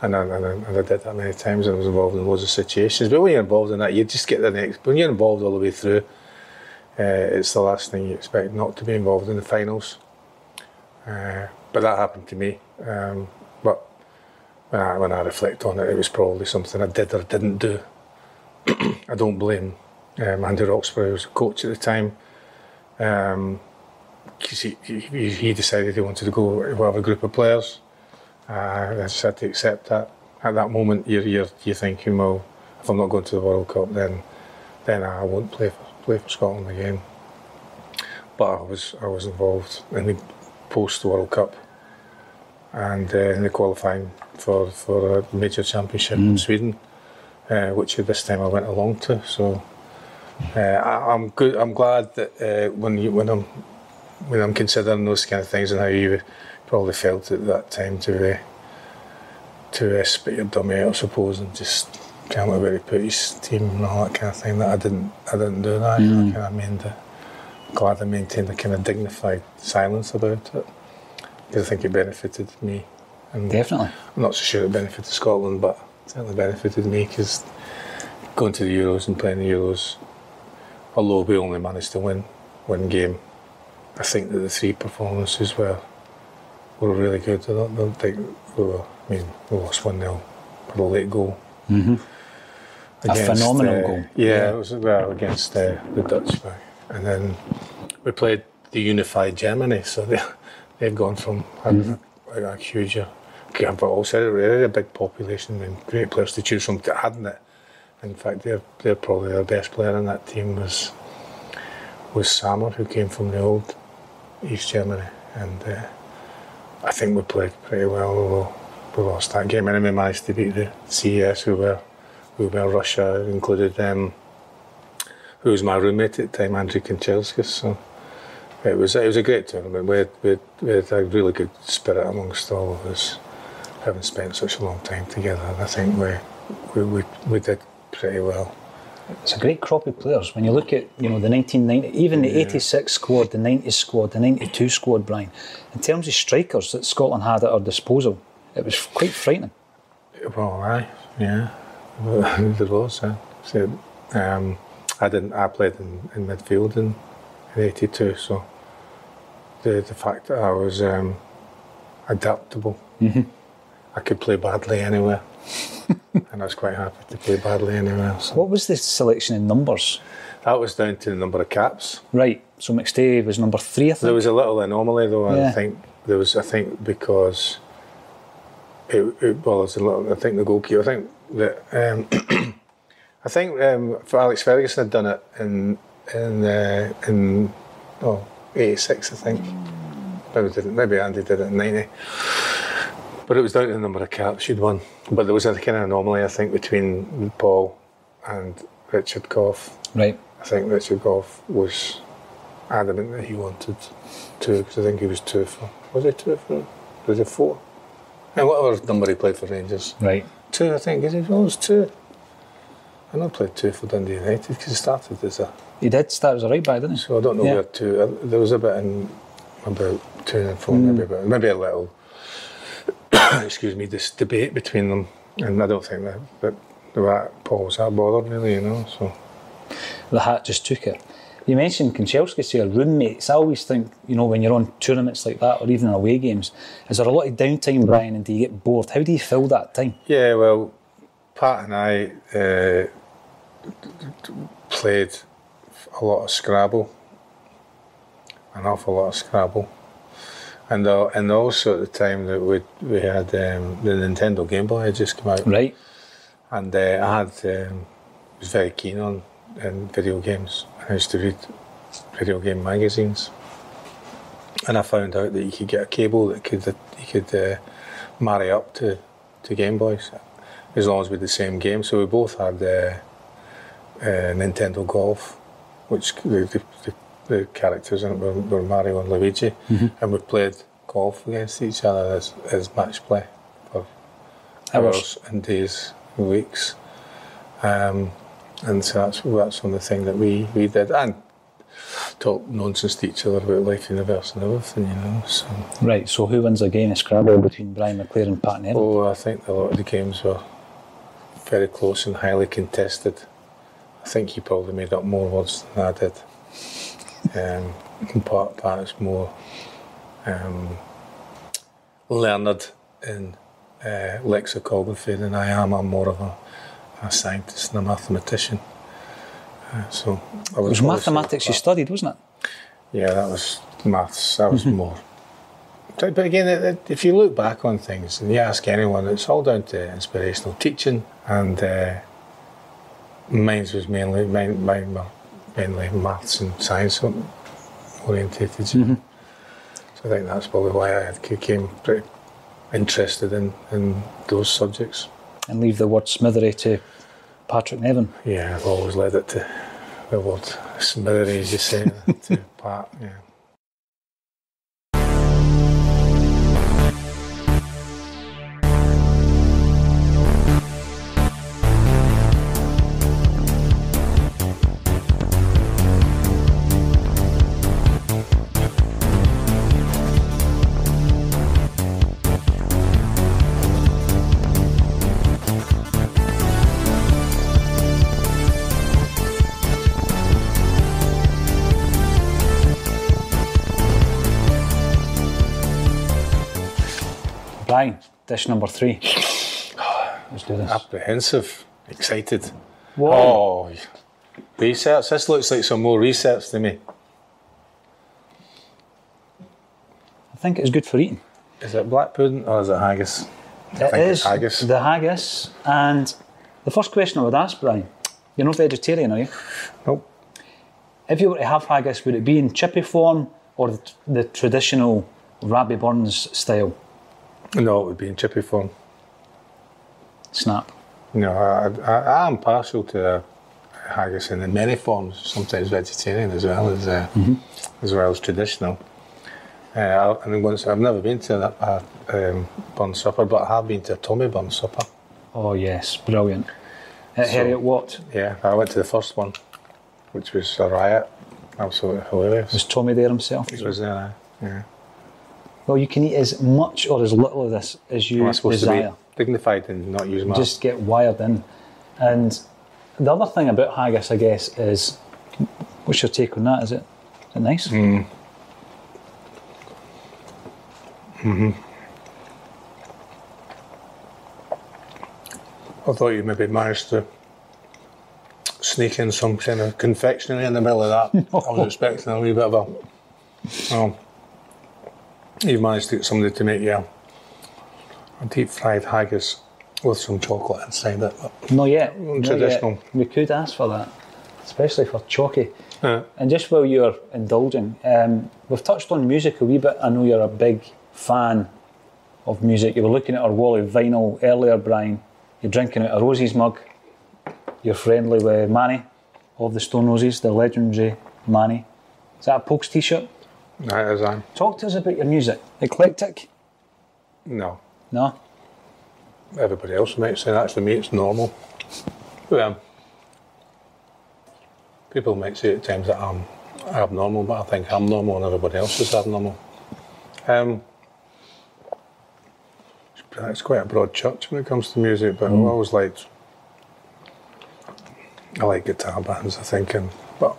And I, and, I, and I did that many times and I was involved in loads of situations. But when you're involved in that, you just get the next. When you're involved all the way through, uh, it's the last thing you expect not to be involved in the finals. Uh, but that happened to me. Um, but when I, when I reflect on it, it was probably something I did or didn't do. I don't blame um, Andy Roxburgh, who was a coach at the time. Um, 'cause he, he, he decided he wanted to go with a group of players. Uh, I just had to accept that. At that moment, you're, you're, you're thinking, well, if I'm not going to the World Cup, then then I won't play for, play for Scotland again. But I was I was involved in the post World Cup and uh, in the qualifying for for a major championship in Sweden, uh, which at this time I went along to. So uh, I, I'm good. I'm glad that uh, when you when I'm when I'm considering those kind of things and how you probably felt at that time to uh, to uh, spit your dummy out, I suppose, and just can't where he put his team and all that kind of thing. That I didn't I didn't do that. I kind of glad I maintained a kind of dignified silence about it because I think it benefited me. And Definitely. I'm not so sure it benefited Scotland, but it certainly benefited me because going to the Euros and playing the Euros, although we only managed to win one game, I think that the three performances were were really good. I don't, don't think we were. I mean, we lost one 0 for a late goal. Mm-hmm. A phenomenal uh, goal. Yeah, Yeah. it was well against uh, the Dutch and then we played the unified Germany. So they they've gone from having a, a huge, uh, but also a really a big population and great players to choose from, hadn't it? In fact, they're they're probably our best player in that team was was Sammer, who came from the old East Germany, and uh, I think we played pretty well. Although we lost that game, and we managed to beat the CIS, who were who were Russia, included um, who was my roommate at the time, Andrei Kanchelskis. So it was it was a great tournament. We had, we had, we had a really good spirit amongst all of us, having spent such a long time together. And I think we we, we, we did pretty well. It's a great crop of players. When you look at you know the 1990, even the 86 squad, the 90 squad, the 92 squad, Brian. In terms of strikers that Scotland had at our disposal, it was quite frightening. Well, aye, yeah, there was. Uh, so, um, I didn't. I played in, in midfield in, in '82, so the the fact that I was um, adaptable, I could play badly anywhere, and I was quite happy to play badly anywhere. So What was the selection in numbers? that was down to the number of caps. Right. So McStay was number three, I think. There was a little anomaly though. Yeah. I think there was. I think because it, it well, it's a little. I think the goalkeeper. I think that. Um, I think um, for Alex Ferguson had done it in in uh, in oh, 86, I think. Maybe didn't. Maybe Andy did it in ninety. But it was down to the number of caps she'd won. But there was a kind of anomaly, I think, between Paul and Richard Gough. Right. I think Richard Gough was adamant that he wanted two, because I think he was two for. Was it two for? Was it four? And whatever number he played for Rangers. Right. Two, I think. Is it? Oh, it was two. I know he played two for Dundee United because he started as a. He did start as a right back, didn't he? So I don't know Yeah. where two. uh, There was a bit in about two and four, maybe about maybe a little. excuse me, this debate between them, and I don't think that that, that Paul was that bothered really, you know. So The hat just took it. You mentioned Kanchelskis here, roommates. I always think, you know, when you're on tournaments like that or even away games, is there a lot of downtime, Brian, and do you get bored? How do you fill that time? yeah, well, Pat and I uh, played a lot of Scrabble, an awful lot of Scrabble. And, uh, and also at the time that we we had um, the Nintendo Game Boy had just come out, Right. and uh, I had um, was very keen on um, video games. I used to read video game magazines, and I found out that you could get a cable that could that you could uh, marry up to to Game Boys, as long as with the same game. So we both had uh, uh, Nintendo Golf, which the, the, the, the characters it were, were Mario and Luigi, and we played golf against each other as, as match play for Hours. hours and days and weeks. Um, and so that's that's one of the things that we, we did. And talk nonsense to each other about life, universe and everything, you know. So Right, so who wins a game of Scrabble between Brian McClair and Pat Nevin? Oh, I think a lot of the games were very close and highly contested. I think he probably made up more words than I did. Um, and part part is more um, learned in uh, lexicography than I am. I'm more of a, a scientist and a mathematician. Uh, so I It was mathematics you studied, wasn't it? Yeah, that was maths. That Mm-hmm. was more. But again, it, it, if you look back on things and you ask anyone, it's all down to inspirational teaching. And uh, mine was mainly mine, mine were mainly maths and science orientated. Mm-hmm. So I think that's probably why I became pretty interested in, in those subjects. And leave the word smithery to Patrick Nevin. Yeah, I've always led it to the word smithery, as you say, to Pat. Yeah. Brian, dish number three. Let's do this. Apprehensive, excited. Whoa. Oh, research. This looks like some more research to me. I think it's good for eating. Is it black pudding or is it haggis? It think it's haggis. the haggis. And the first question I would ask, Brian, you're not vegetarian, are you? Nope. If you were to have haggis, would it be in chippy form or the, the traditional Rabbie Burns style? No, it would be in chippy form. Snap. No, I, I, I am partial to uh, haggis in many forms. Sometimes vegetarian as well as uh, as well as traditional. Uh, I, and once I've never been to a, a um, bun supper, but I have been to a Tommy Burns supper. Oh, yes, brilliant. At Heriot-Watt, Yeah, I went to the first one, which was a riot. Absolutely hilarious. was Tommy there himself? It was there. uh, Yeah. Well, you can eat as much or as little of this as you I supposed desire. to be dignified and not use my Just get wired in. And the other thing about haggis, I guess, is what's your take on that? Is it, is it nice? Mm. I thought you maybe managed to sneak in some kind of confectionery in the middle of that. I was expecting a wee bit of a. Oh, you managed to get somebody to make you a, deep fried haggis with some chocolate inside it. But, Not yet. Not traditional. yet. We could ask for that, especially for Choccy. uh, And just while you're indulging, um, we've touched on music a wee bit. I know you're a big fan of music. You were looking at our wall of vinyl earlier, Brian. You're drinking out a Roses mug. You're friendly with Mani of the Stone Roses, the legendary Mani. Is that a Pokes t-shirt? That is on. Talk to us about your music. Eclectic? No. No? Everybody else might say that. For me, it's normal. Well, people might say at times that I'm abnormal, but I think I'm normal and everybody else is abnormal. Um, it's quite a broad church when it comes to music, but I've always liked. I like guitar bands, I think, and but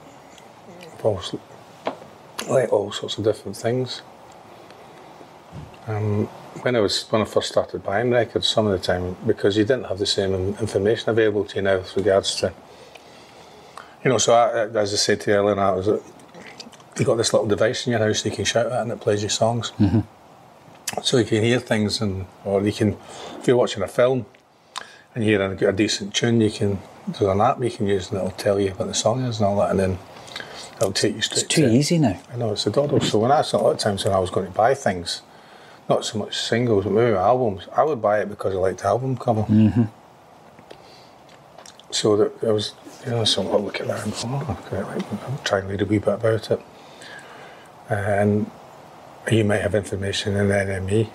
I've always like all sorts of different things. Um, when I was when I first started buying records, some of the time because you didn't have the same information available to you now with regards to, you know. So I, as I said to you earlier, I was you got this little device in your house you can shout at and it plays you songs. So you can hear things, and or you can if you're watching a film and you hear a, a decent tune, you can there's an app you can use and it'll tell you what the song is and all that, and then it'll take you straight It's too to easy now. I know it's a doddle. So when I saw a lot of times when I was going to buy things, not so much singles, but maybe albums, I would buy it because I liked the album cover. Mm-hmm. So that there was, you know, so I'll look at that and go, oh, okay, like, I'll try and read a wee bit about it. And you might have information in NME,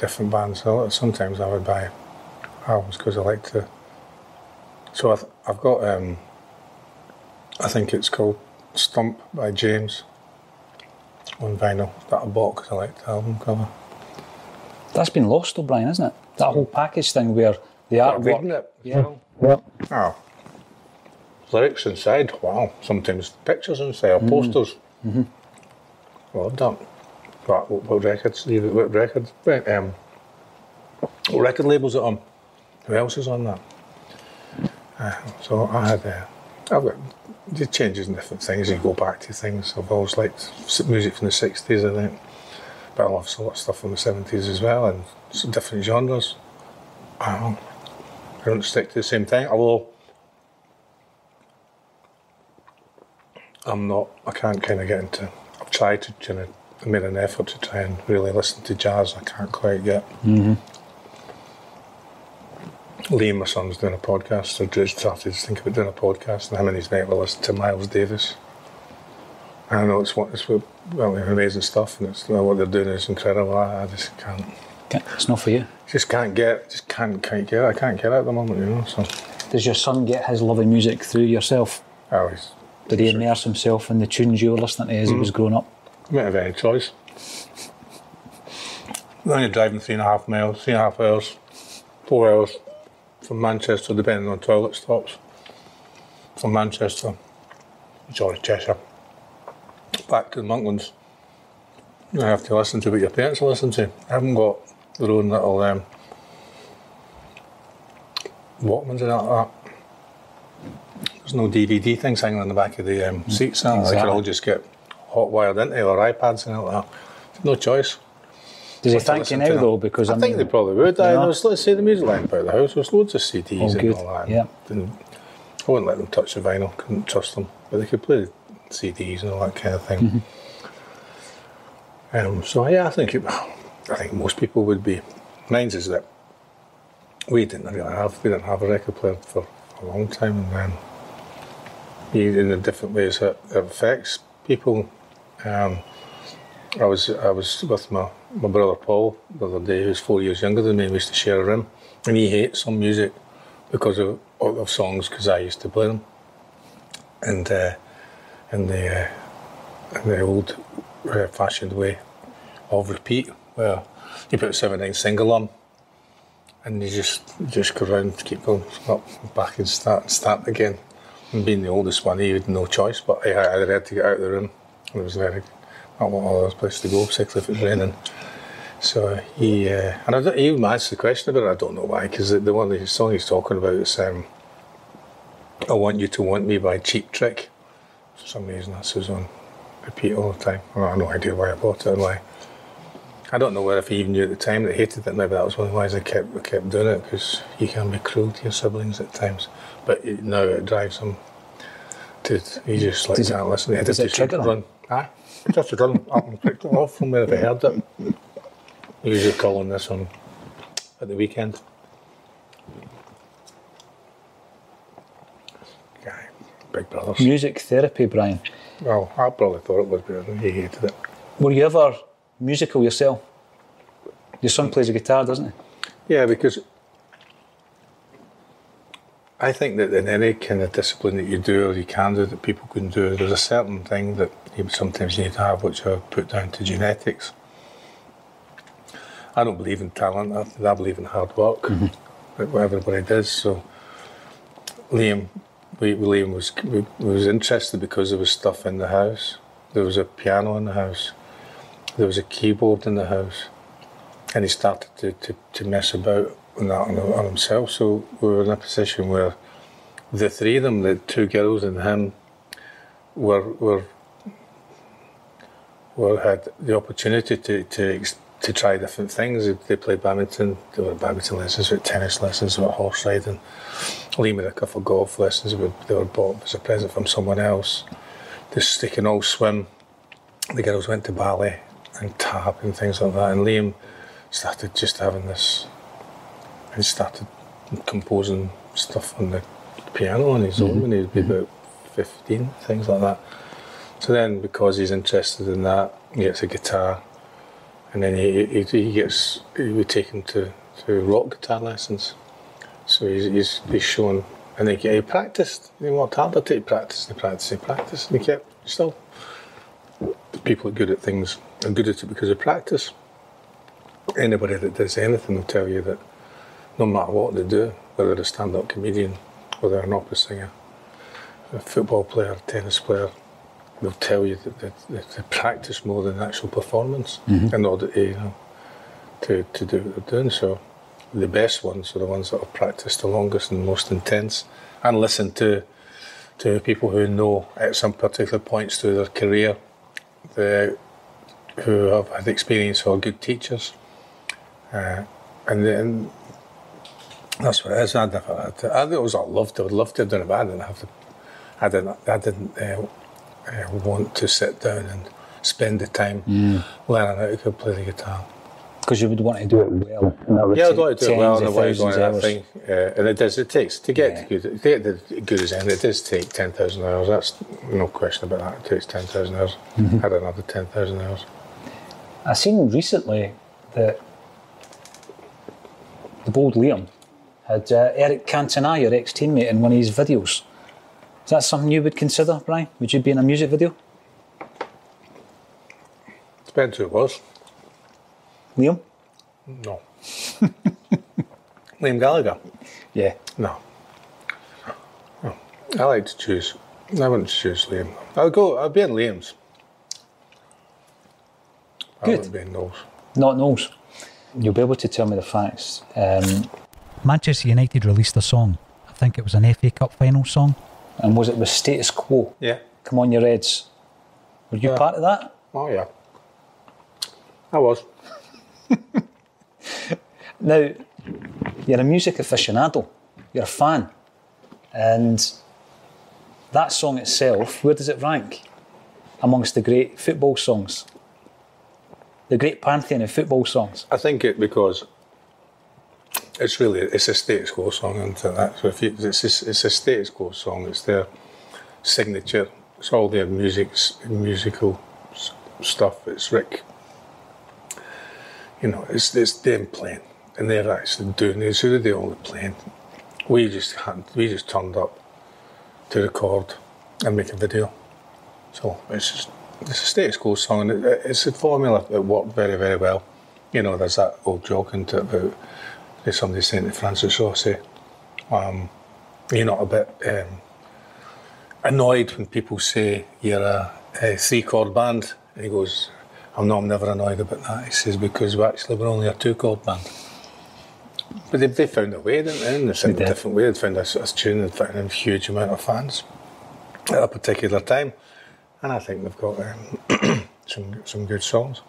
different bands. So sometimes I would buy albums because I like to. So I've, I've got, um, I think it's called Stump by James on vinyl that I bought because I liked the album cover. That's been lost, O'Brien, isn't it? That whole package thing where the artwork. it? Yeah. yeah. Oh. Lyrics inside, wow. Sometimes pictures inside or posters. Mm-hmm. Loved that. What, what, what records? What records? Um, what record labels it on? Who else is on that? Uh, so I had, uh, I've got it changes in different things. You go back to things. I've always liked music from the '60s, I think, but I love a lot of stuff from the '70s as well, and different genres. Um, I don't stick to the same thing, although I'm not, I can't kind of get into, I've tried to kind of, I made an effort to try and really listen to jazz, I can't quite get. Mm-hmm. Liam, my son's doing a podcast, I just started to think about doing a podcast, and him and his mate will listen to Miles Davis. I know it's what it's well, amazing stuff, and it's you know, what they're doing is incredible. I, I just can't, It's not for you. just can't get, just can't, can't get. it. I can't get it at the moment, you know. So, Does your son get his love of music through yourself? oh, he's Did he immerse himself in the tunes you were listening to as he mm-hmm. was growing up? Might have any choice. When you're driving three and a half miles, three and a half hours, four hours from Manchester, depending on toilet stops, from Manchester, sorry, Cheshire, back to the Monklands, you have to listen to what your parents listen to. I haven't got their own little um, Walkmans and all that. There's no DVD things hanging on the back of the um, seats. Now. They Exactly. can all just get hot wired into or iPads and all that. No choice. Does he thank you now though? Because I, I, think mean, they probably would. I there's, let's say the music line about the house. There's loads of CDs Oh, and good. all that. Yeah. I wouldn't let them touch the vinyl. Couldn't trust them. But they could play the CDs and all that kind of thing. Mm-hmm. Um, so yeah, I think it, I think most people would be. Mine's is that we didn't really have we didn't have a record player for a long time, and then you- in the different ways that it affects people. Um, I was I was with my, my brother Paul the other day, who's four years younger than me. We used to share a room, and he hates some music because of of songs because I used to play them, and uh, in the uh, in the old uh, fashioned way of repeat, where you put a seven single on, and you just just go round, keep going up, back and start and start again. And being the oldest one, he had no choice, but I, I had to get out of the room. It was very not one other place to go, particularly if it's raining. So he uh, and I don't, he even answered the question about it. I don't know why, because the, the one the song he's talking about is um, "I Want You to Want Me" by Cheap Trick. For some reason, that's was on repeat all the time. I have no idea why I bought it why. I don't know whether if he even knew at the time that he hated it. Maybe that was one of the why I kept I kept doing it because you can be cruel to your siblings at times. But it, now it drives him to he just like Does it- can't listen. He had to it trigger run. Aye, just to run up and picked it off from where I heard it. Usually calling this on at the weekend. Guy, Big Brothers. Music therapy, Brian. Well, I probably thought it was, but he hated it. Were you ever musical yourself? Your son plays a guitar, doesn't he? Yeah, because I think that in any kind of discipline that you do or you can do that people can do, there's a certain thing that you sometimes need to have, which I put down to genetics. I don't believe in talent. I, I believe in hard work, mm-hmm. like what everybody does. So Liam, we, Liam was we, was interested because there was stuff in the house. There was a piano in the house. There was a keyboard in the house, and he started to, to, to mess about on that on, on himself. So we were in a position where the three of them, the two girls and him, were were were had the opportunity to to to try different things. They- They played badminton. There were badminton lessons, were tennis lessons, were horse riding. Liam had a couple of golf lessons. They were, they were bought as a present from someone else. Just they can all swim. The girls went to ballet and tap and things like that. And Liam started just having this. He started composing stuff on the piano on his own mm-hmm. when he was mm-hmm. about 15, things like that. So then, because he's interested in that, he gets a guitar, and then he, he, he gets he would take him to, to rock guitar lessons. So he's he's, he's shown, and he, he practiced. He worked harder to practice, and practice, and practice, and he kept still. People are good at things are good at it because of practice. Anybody that does anything will tell you that no matter what they do, whether they're a stand-up comedian, whether they're an opera singer, a football player, a tennis player, they'll tell you that they, that they practice more than actual performance in order to, you know, to, to do what they're doing. So the best ones are the ones that have practiced the longest and most intense and listen to to people who know at some particular points through their career the, who have had experience or good teachers. Uh, and then that's what it is. I never had to, I always loved I would love to have done it, but I didn't have to. I didn't. I didn't uh, uh, want to sit down and spend the time learning how to play the guitar. Because you would want to do it well. and Yeah, I'd like to do it well, and tens I of want to go thousands into of that hours. thing. Uh, and it does. It takes to get Yeah. to good, to get the good as end. It does take ten thousand hours. That's no question about that. It takes ten thousand hours. Mm-hmm. I had another ten thousand hours. I seen recently that the bold Liam had uh, Eric Cantona, your ex-teammate, in one of his videos. Is that something you would consider, Brian? Would you be in a music video? Depends who it was. Liam? No. Liam Gallagher. Yeah. No. No. I like to choose. I wouldn't choose Liam. I'll go. I'll be in Liam's. Good. I wouldn't be in those. Not knows. You'll be able to tell me the facts. Um, Manchester United released a song. I think it was an FA Cup final song. And was it with Status Quo? Yeah. Come on, your Reds. Were you Yeah. part of that? Oh yeah. I was. Now, you're a music aficionado, you're a fan, and that song itself, where does it rank amongst the great football songs? The great pantheon of football songs. I think it because it's really it's a status quo song, isn't? That so if you, it's a, it's a status quo song. It's their signature. It's all their music, musical stuff. It's Rick. You know, it's it's them playing, and they're actually doing it. So they're the only playing. We just had we just turned up to record and make a video. So it's just it's a status quo song, and it, it's a formula that worked very very well. You know, there's that old joke into about somebody saying to Francis Rossi, um, you're not a bit um, annoyed when people say you're a, a three chord band, and he goes, I'm not, I'm never annoyed about that. He says because we actually we're only a two chord band. But they, they found a way, didn't they? And they found They a did. different way. They found a, a tune and found a huge amount of fans at a particular time. And I think they've got um, some some good songs.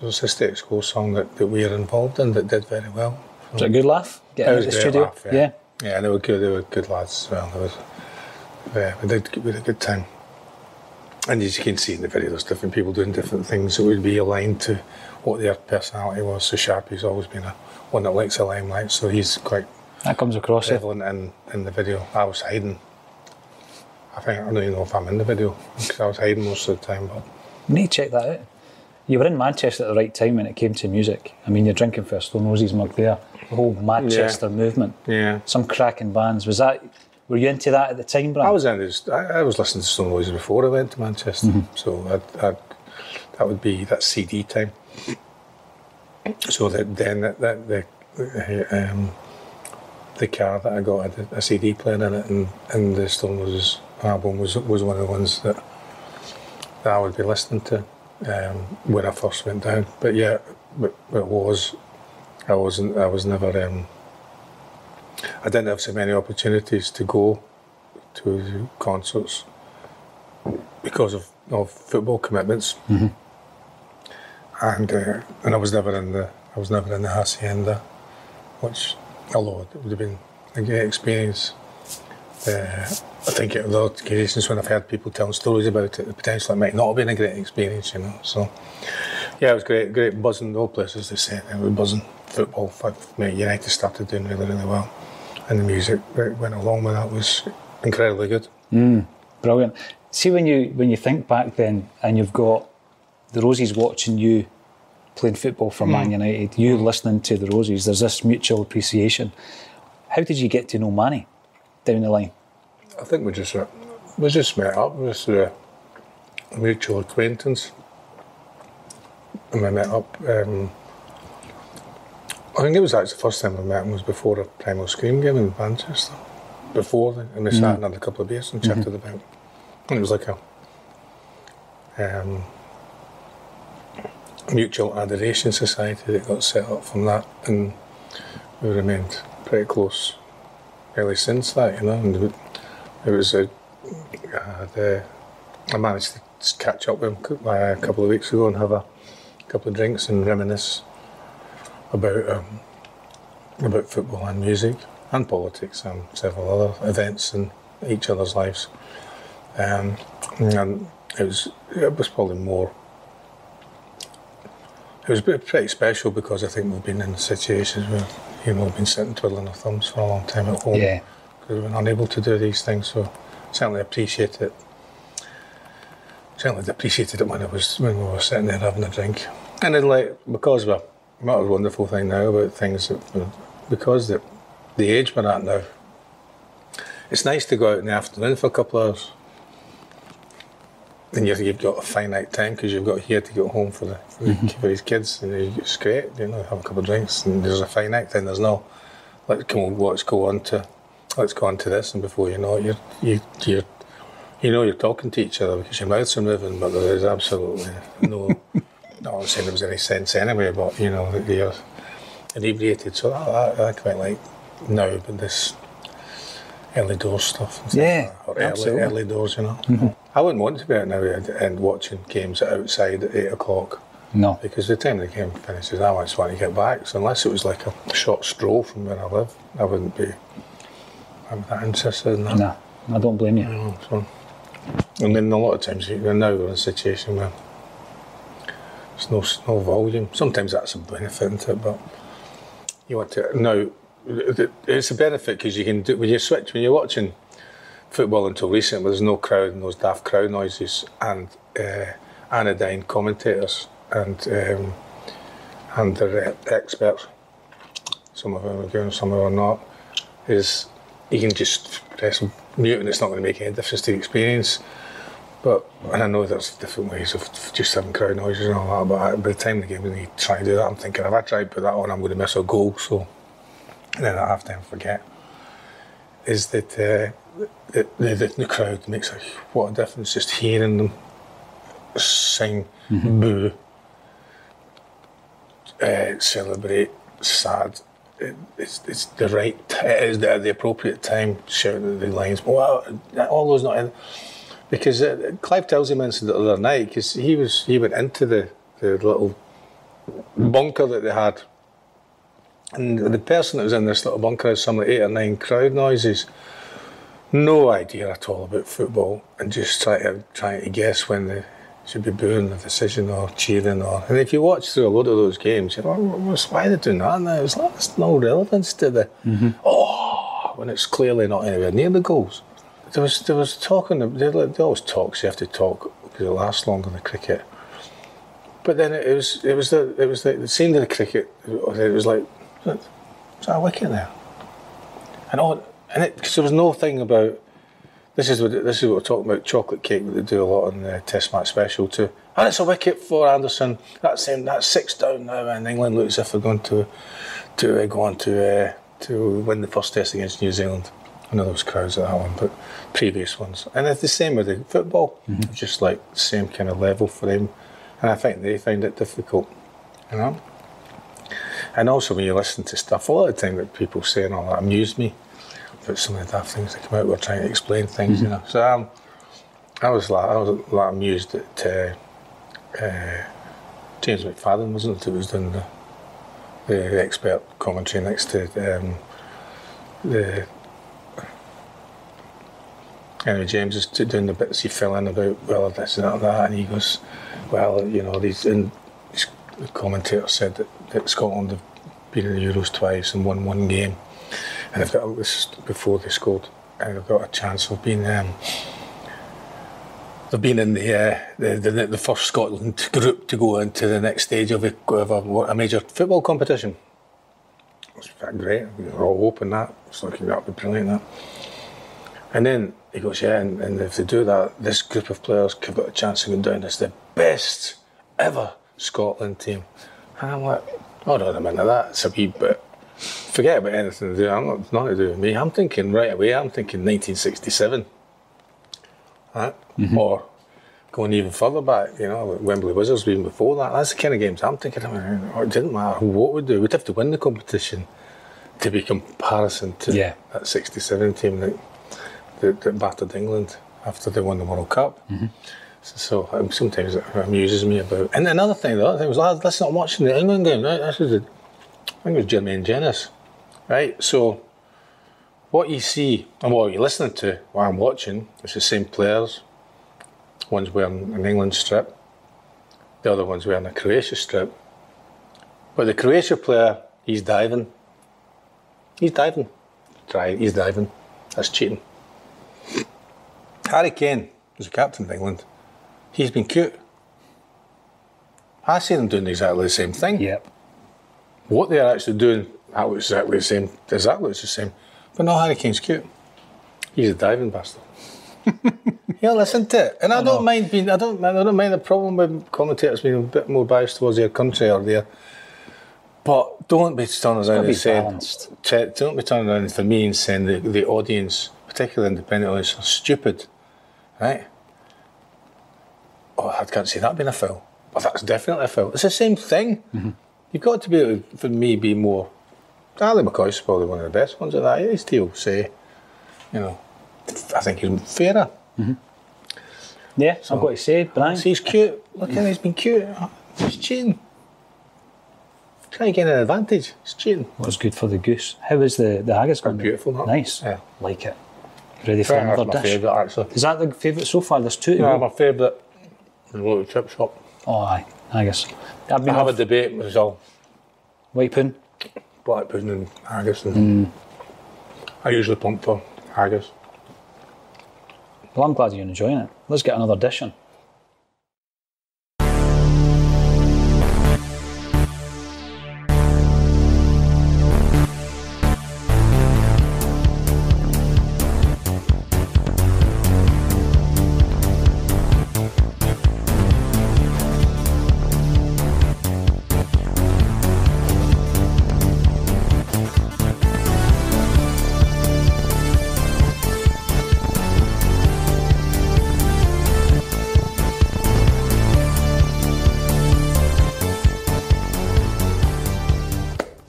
So it's a status quo song that, that we are involved in that did very well. Was it a good laugh? It was a great studio? laugh, yeah. yeah. and they were good. They were good lads as well. Was, yeah, we did we had a good time. and as you can see in the video, there's different people doing different things that would be aligned to what their personality was. So Sharpie's always been a one that likes the limelight, so he's quite That comes across it. prevalent in, in the video. I was hiding. I think I don't even know if I'm in the video because I was hiding most of the time. But You need to check that out. You were in Manchester at the right time when it came to music. I mean, you're drinking for a Stone Roses mug there. The whole Manchester movement. yeah, Some cracking bands. Was that? Were you into that at the time, Brian? I was in this. I, I was listening to Stone Roses before I went to Manchester, so I'd, I'd, that would be that CD time. So that then that, that the um, the car that I got had a CD player in it, and, and the Stone Roses album was was one of the ones that that I would be listening to um, when I first went down. But yeah, but it was I wasn't. I was never. Um, I didn't have so many opportunities to go to concerts because of, of football commitments, and uh, and I was never in the I was never in the hacienda, which although it would have been a great experience. Uh, I think it, there are occasions when I've heard people telling stories about it, the potential it might not have been a great experience, you know. So yeah, it was great, great buzzing. The whole place, as they say, it was buzzing. Football, for me, United started doing really, really well, and the music that went along with that was incredibly good. Brilliant. See when you when you think back then, and you've got the Roses watching you playing football for Man United, you listening to the Roses. There's this mutual appreciation. How did you get to know Mani down the line? I think we just we just met up. We just uh, a mutual acquaintance, and we met up. Um, I think it was actually the first time I met him was before a Primal Scream game in Manchester. Before, the, and we sat and had a couple of beers and chatted about. And it was like a um, mutual adoration society that got set up from that, and we remained pretty close really since that, you know. And it- was a, uh, the, I managed to catch up with him uh, a couple of weeks ago and have a couple of drinks and reminisce about um, about football and music and politics and several other events in each other's lives. Um, and it was it was probably more. It was pretty special because I think we've been in situations where know we've been sitting twiddling our thumbs for a long time at home Yeah. because we've been unable to do these things. So certainly appreciate it. Certainly appreciated it when it was when we were sitting there having a drink. And then like because we're what a wonderful thing now about things that because the the age we're at now, it's nice to go out in the afternoon for a couple of hours. And you've, you've got a finite time because you've got here to get home for the for, the, mm-hmm. for his kids, and it's great. You know, have a couple of drinks, and there's a finite time. There's no let's come on, let's go on to let's go on to this, and before you know it, you're you you're you know you're talking to each other because your mouths are moving, but there is absolutely no. not I'm saying there was any sense anyway, but you know you're inebriated. So that, that, I quite like now, but this early doors stuff. Yeah, like early, early doors, you know. Mm-hmm. I wouldn't want to be out now and watching games outside at eight o'clock No. because the time the game finishes, I just want to get back. So unless it was like a short stroll from where I live, I wouldn't be. I'm that interested in that. Nah, I don't blame you. Know, so. And then a lot of times, you know, now we're in a situation where there's no, no volume. Sometimes that's a benefit, isn't it? But you want to now. It's a benefit because you can do when you switch when you're watching football until recent. There's no crowd and those daft crowd noises and uh, anodyne commentators and um, and the experts. Some of them are good, some of them are not. Is you can just press mute and it's not going to make any difference to the experience. But and I know there's different ways of just having crowd noises and all that. But by the time the game when you try to do that, I'm thinking if I try to put that on, I'm going to miss a goal. So and then at half time forget. Is that uh, the, the, the, crowd makes a what a difference just hearing them sing, boo, uh, celebrate, sad. It, it's, it's the right, it is the, the appropriate time shouting the lines. Well, all those not in. Because uh, Clive Tildesley mentioned it the other night because he was he went into the, the little bunker that they had, and the person that was in this little bunker had some like eight or nine crowd noises. No idea at all about football and just try to trying to guess when they should be booing the decision or cheering or and if you watch through a lot of those games, you know, why are they doing that now? It's like no relevance to the mm-hmm. oh when it's clearly not anywhere near the goals. There was there was talking they, they always talk, so you have to talk because it lasts longer than cricket. But then it was it was the it was the, the scene of the cricket. It was like, is that a wicket there? And all and it because there was no thing about. This is what this is what we're talking about. Chocolate cake that they do a lot on the Test match special too. And it's a wicket for Anderson. That's him. That's six down now, and England looks as if they're going to to uh, go on to uh, to win the first Test against New Zealand. I know there was crowds at that one, but previous ones. And it's the same with the football. Mm-hmm. Just like same kind of level for them. And I think they find it difficult, you know. And also when you listen to stuff, a lot of the time that people say and all that amused me. Some of the daft things that come out, we're trying to explain things, you know. So um, I was like, I was like amused that uh, uh, James McFadden wasn't it, who was doing the, the expert commentary next to um, the Anyway, James is doing the bits he fill in about well this and that, and that, and he goes, well, you know, these and the commentator said that, that Scotland have been in the Euros twice and won one game, and they've got before they scored, and they've got a chance of being. Um, They've been in the, uh, the, the the first Scotland group to go into the next stage of a, of a, a major football competition. It's great. We were all hoping that. It's looking that be brilliant. That. And then he goes, yeah, and, and if they do that, this group of players could got a chance of going down as the best ever Scotland team. And I'm like, hold on a minute, that's a wee bit. Forget about anything to do. I'm not nothing to do with me. I'm thinking right away. I'm thinking 1967, right? Mm-hmm. Or going even further back. You know, like Wembley Wizards even before that. That's the kind of games I'm thinking. I mean, it didn't matter what we do. We'd have to win the competition to be comparison to Yeah. that 67 team that, that, that battered England after they won the World Cup. Mm-hmm. So, so um, sometimes it amuses me about. And another thing, the other thing was, lads, listen, I'm watching the England game. Is the, I think it was Jermaine Jenas, right? So, what you see and what you're listening to, what I'm watching, it's the same players. One's wearing an England strip, the other one's wearing a Croatia strip. But the Croatia player, he's diving. He's diving. Try, he's diving. That's cheating. Harry Kane was the captain of England. He's been cute. I see them doing exactly the same thing. Yep. What they're actually doing, that looks exactly the same. Exactly looks the same. But no, Harry Kane's cute. He's a diving bastard. yeah, listen to it. And I, don't mind being. I don't. I don't mind the problem with commentators being a bit more biased towards their country or their. But don't be turning around be and saying. balanced. Don't be turning around for me and saying the, the audience, particularly independent audience, are stupid, right? Oh, I can't see that being a foul. Oh, that's definitely a foul. It's the same thing. Mm-hmm. You've got to be able, to, for me, be more. Ally McCoist's probably one of the best ones at that. He still say, you know, I think he's fairer. Mm-hmm. Yeah, I've got to say, Brian. See, he's cute. Look at him, he's been cute. He's cheating. Trying to get an advantage. He's cheating. What's good for the goose? How is the, the haggis going? beautiful, huh? Nice. Yeah. Like it. Ready for That's another my dish? favourite, actually. Is that the favourite so far? There's two No, my favourite. The little chip shop. Oh, aye. Haggis. I've I been have a debate with all white pudding. black pudding and haggis. And hmm. I usually pump for haggis. Well, I'm glad you're enjoying it. Let's get another dish in.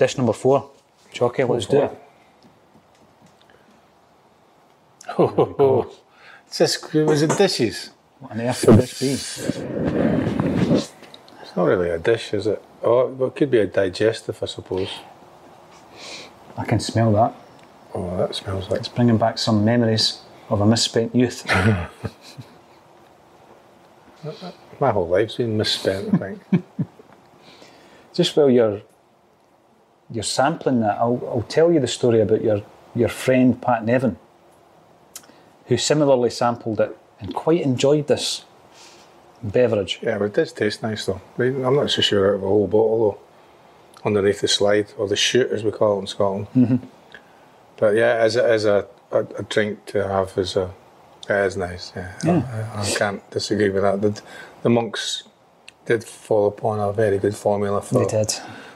Dish number four. Chalky, let's do it. Oh, it's just, was it dishes? What on earth would this be? It's not really a dish, is it? Oh, well, it could be a digestive, I suppose. I can smell that. Oh, that smells like. It's bringing back some memories. of a misspent youth. My whole life's been misspent, I think. Just while you're you're sampling that, I'll, I'll tell you the story about your your friend Pat Nevin, who similarly sampled it and quite enjoyed this beverage. yeah, but it does taste nice though. I'm not so sure out of a whole bottle though. Underneath the slide, or the chute as we call it in Scotland. Mm-hmm. But yeah, as a, as a, a, a drink to have is a it is nice. Yeah, Yeah. I, I can't disagree with that. The, the monks did fall upon a very good formula for They did.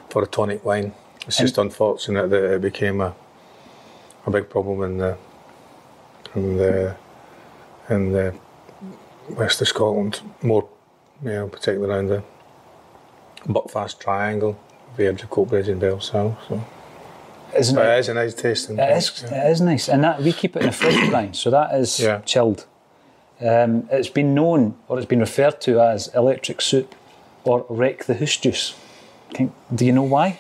for a tonic wine. It's just unfortunate that it became a a big problem in the in the in the west of Scotland, more you know, particularly around the Buckfast Triangle, the edge of Coatbridge and Bellshill. So, Isn't but it? it is a nice tasting. It is, it is nice, and that we keep it in a fridge line, so that is Yeah. chilled. Um, it's been known, or it's been referred to as electric soup, or wreck the hoose juice. Can, do you know why?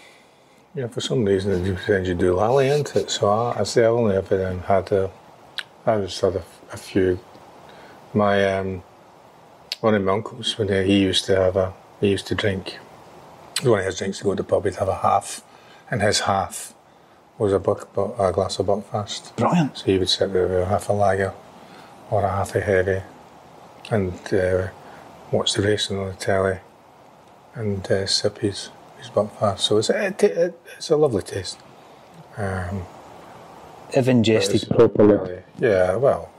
Yeah, for some reason you said you do lally into it. So I, I say I only ever um, had a, I just had a, a few. My um, one of my uncles when he used to have a, he used to drink. One of his drinks to go to the pub, he'd have a half, and his half was a buck, a glass of Buckfast. Brilliant. So he would sit there with a half a lager or a half a heavy, and uh, watch the racing on the telly, and uh, sip Buckfast. So it's a, it, it, it's a lovely taste. Um, If ingested properly. yeah, well,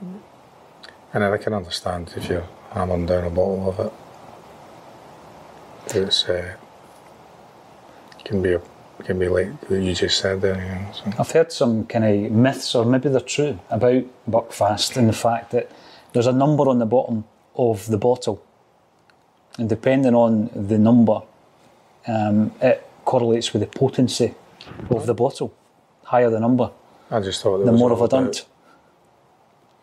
and I can understand if you're hammering down a bottle of it. It's uh, can be a, can be like you just said there. You know, so. I've heard some kind of myths, or maybe they're true, about Buckfast and the fact that there's a number on the bottom of the bottle, and depending on the number, um, it correlates with the potency of the bottle. Higher the number, I just thought the more of a dunt.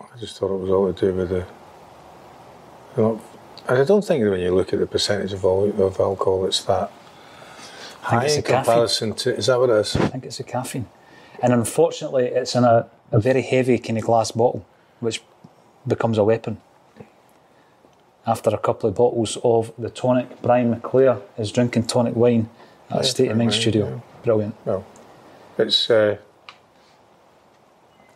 I just thought it was all to do with the. You know, and I don't think when you look at the percentage of, al- of alcohol, it's that high it's in caffeine. comparison to. Is that what it is? I think it's the caffeine. And unfortunately, it's in a, a very heavy kind of glass bottle, which becomes a weapon. After a couple of bottles of the tonic, Brian McClair is drinking tonic wine at a State of Mind studio. yeah. Brilliant. Well, it's. Uh,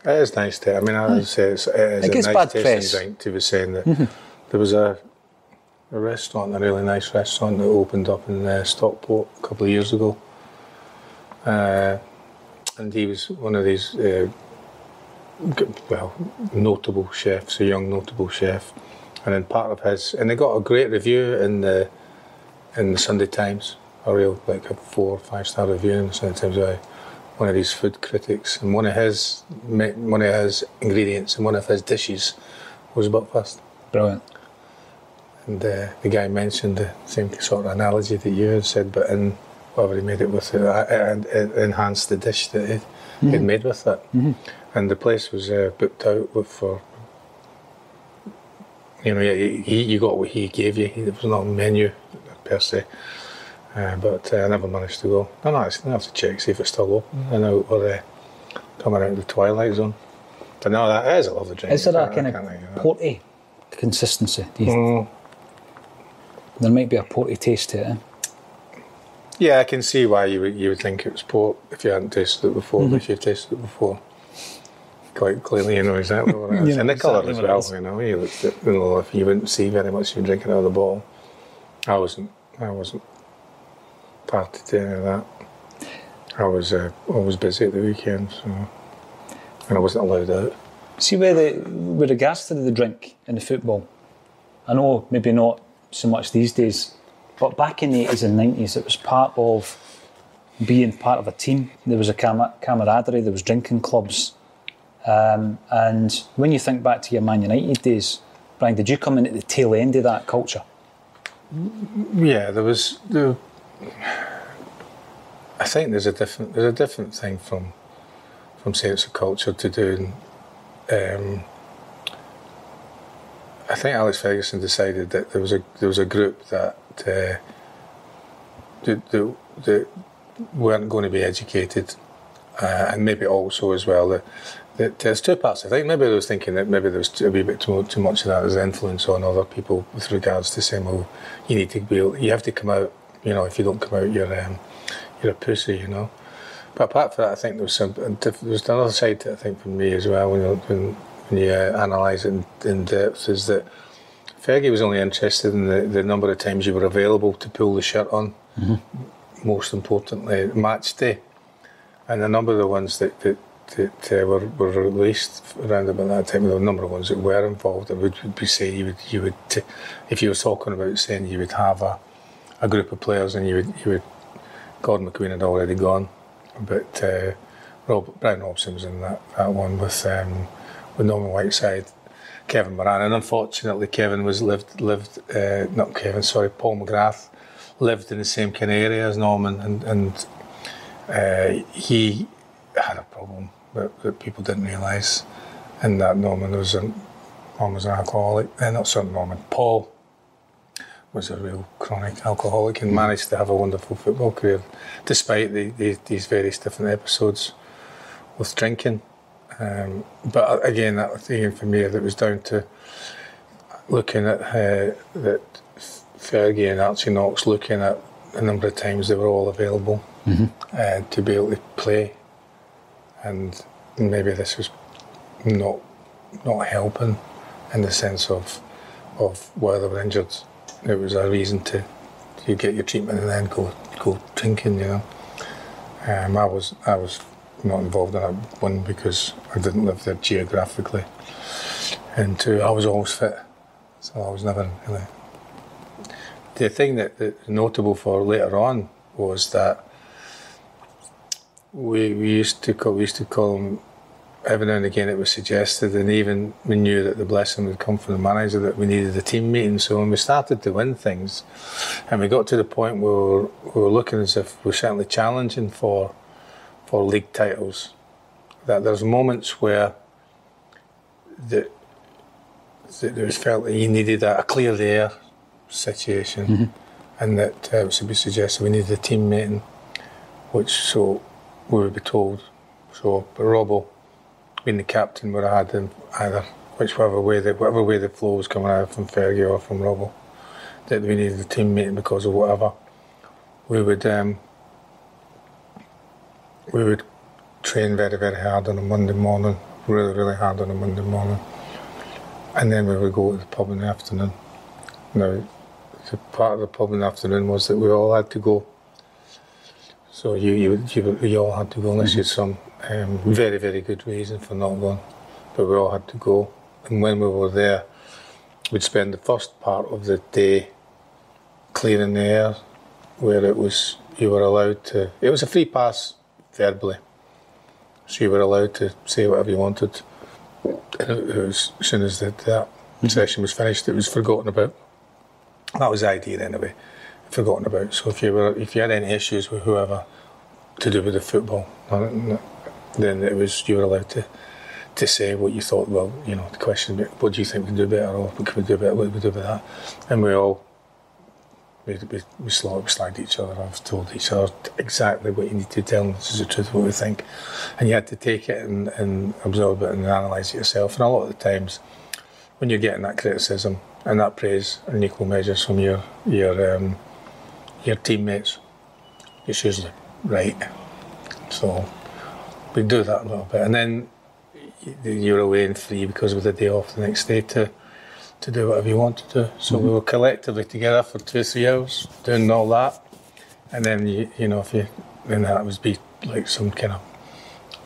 it is nice to. I mean, I would say it's, it is It a nice tasting press. drink. To be saying that there was a a restaurant, a really nice restaurant that opened up in uh, Stockport a couple of years ago, uh, and he was one of these. Uh, well, notable chefs, a young notable chef, and then part of his, and they got a great review in the in the Sunday Times, a real like a four or five star review in the Sunday Times by one of these food critics, and one of his one of his ingredients and one of his dishes was buckfast, Brilliant. and uh, the guy mentioned the same sort of analogy that you had said, but in whatever he made it with, it, uh, and it enhanced the dish that he'd, he'd made with it, and the place was uh, booked out with for. You know, he, he, you got what he gave you. There was not a menu per se. Uh, but uh, I never managed to go. No, no, I still have to check, see if it's still open. I know we're uh, coming out of the twilight zone. But no, that is a lovely drink. Is there a kind of think of that. porty consistency? Do you Mm, There might be a porty taste to it. Eh? yeah, I can see why you would, you would think it was port if you hadn't tasted it before, but if you've tasted it before, quite clearly you know exactly what it is. You know and the colour exactly as well, you know, you, looked at, you know, if you wouldn't see very much if you're drinking out of the bottle. I wasn't, I wasn't party to any of that. I was uh, always busy at the weekend, so, and I wasn't allowed out. See, where the, with regards to the drink in the football, I know maybe not so much these days, but back in the 80s and 90s, it was part of being part of a team. There was a cam- camaraderie, there was drinking clubs. Um, and when you think back to your Man United days, Brian, did you come in at the tail end of that culture? Yeah, there was the. I think there's a different there's a different thing from from sense of culture to doing. Um, I think Alex Ferguson decided that there was a there was a group that uh, that, that, that weren't going to be educated, uh, and maybe also as well that that there's two parts. I think maybe I was thinking that maybe there was a wee bit too, too much of that as influence on other people with regards to saying, well, you need to be, able, you have to come out. You know, if you don't come out, you're um, you're a pussy. You know. But apart from that, I think there was some. There was another side to it, I think for me as well when you, when, when you uh, analyse it in, in depth is that Fergie was only interested in the, the number of times you were available to pull the shirt on. Mm-hmm. Most importantly, match day, and a number of the ones that that, that uh, were, were released around about that time, the number of ones that were involved, it would, would be say you would you would t- if you were talking about saying you would have a, a group of players and you would you would Gordon McQueen had already gone, but uh, Rob, Brian Robson was in that, that one with um, with Norman Whiteside Kevin Moran, and unfortunately Kevin was lived lived uh, not Kevin, sorry, Paul McGrath lived in the same kind of area as Norman, and and uh, he had a problem that, that people didn't realise, and that Norman was an Norman was an alcoholic, uh, not sorry Norman, Paul was a real chronic alcoholic and managed to have a wonderful football career despite the, the, these various different episodes with drinking. Um, but again, that thing for me that was down to looking at uh, that Fergie and Archie Knox looking at the number of times they were all available mm-hmm. uh, to be able to play, and maybe this was not not helping in the sense of of where they were injured. It was a reason to you get your treatment and then go go drinking. You know, um, I was I was not involved in that one because I didn't live there geographically, and two, I was always fit, so I was never really. The thing that, that notable for later on was that we, we used to call we used to call them every now and again it was suggested and even we knew that the blessing would come from the manager that we needed a team meeting so when we started to win things and we got to the point where we were, we were looking as if we we're certainly challenging for for league titles. That there's moments where the, that there was felt that you needed a, a clear air situation, mm-hmm. and that uh, it should be suggested we needed a team meeting, which so we would be told. So, but Robbo, being the captain, would have had them either whichever way the whatever way the flow was coming out from Fergie or from Robbo, that we needed a team meeting because of whatever. We would um, we would train very, very hard on a Monday morning, really, really hard on a Monday morning. And then we would go to the pub in the afternoon. Now, the part of the pub in the afternoon was that we all had to go. So you you, you, you all had to go unless mm-hmm. you had some um, very, very good reason for not going. But we all had to go. And when we were there, we'd spend the first part of the day clearing the air, where it was you were allowed to. It was a free pass verbally. So you were allowed to say whatever you wanted. And it was, as soon as the, that mm-hmm. session was finished, it was forgotten about. That was the idea anyway, forgotten about. So if you were, if you had any issues with whoever to do with the football, then it was you were allowed to to say what you thought. Well, you know, the question, what do you think we can do better, or what can we do better? What can we do with that? And we all we, we, we slagged each other off, told each other exactly what you need to tell them, this is the truth, what we think. And you had to take it and, and absorb it and analyse it yourself. And a lot of the times, when you're getting that criticism and that praise in equal measures from your your um, your teammates, it's usually right. So we do that a little bit, and then you're away and free because with the day off the next day to to do whatever you want to do. So mm-hmm. we were collectively together for two three hours doing all that, and then you you know if you then that was be like some kind of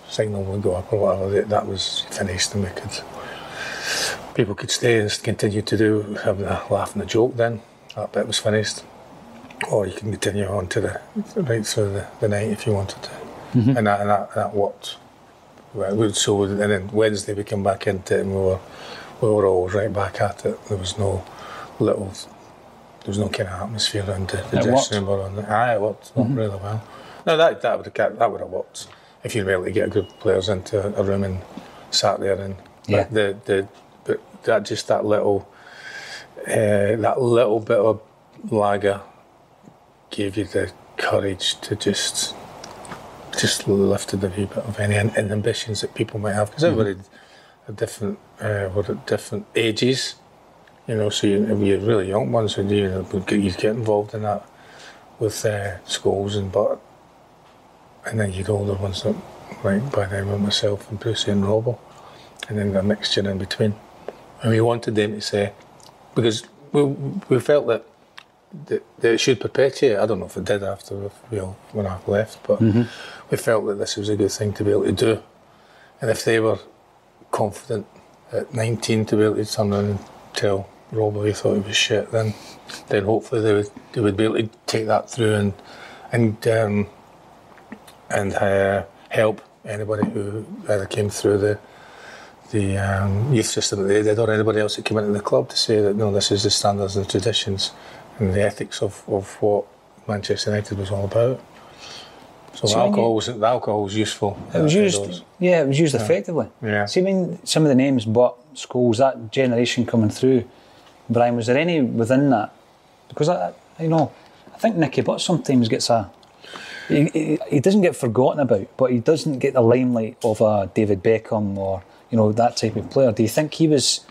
signal would go up or whatever that was finished and we could people could stay and continue to do having a laugh and a joke then that bit was finished or you can continue on to the right through the, the night if you wanted to mm-hmm. and, that, and that, that worked well, so and then Wednesday we came back into it and we were we were all right back at it. There was no little, there was no kind of atmosphere around the, the dressing room or on the. Aye, it worked mm-hmm. really well. No, that that would have that would have worked if you were able to get a group of players into a room and sat there and yeah. the the but that just that little uh, that little bit of lager gave you the courage to just just lifted a wee bit of any inhibitions that people might have because everybody had different uh, were at different ages. You know, so you, if you're really young ones, and you get, you get involved in that with uh, schools and but, and then you'd older ones that, like by then with myself and Brucey and Robbo, and then a mixture in between. And we wanted them to say, because we, we felt that, that, it should perpetuate. I don't know if it did after we all, when I left, but we felt that this was a good thing to be able to do. And if they were confident at 19 to be able to turn around and tell Robbo he thought it was shit, then then hopefully they would they would be able to take that through and and um, and uh, help anybody who either came through the the um, youth system that they did or anybody else that came into the club to say that no, this is the standards and traditions and the ethics of, of what Manchester United was all about. So, So the when you- alcohol was the alcohol was useful. It was used, those. yeah, it was used effectively. Yeah. See, I mean, some of the names, but schools, that generation coming through, Brian, was there any within that? Because I, I- you know, I think Nicky Butt sometimes gets a. He, he, he doesn't get forgotten about, but he doesn't get the limelight of a David Beckham or you know that type of player. Do you think he was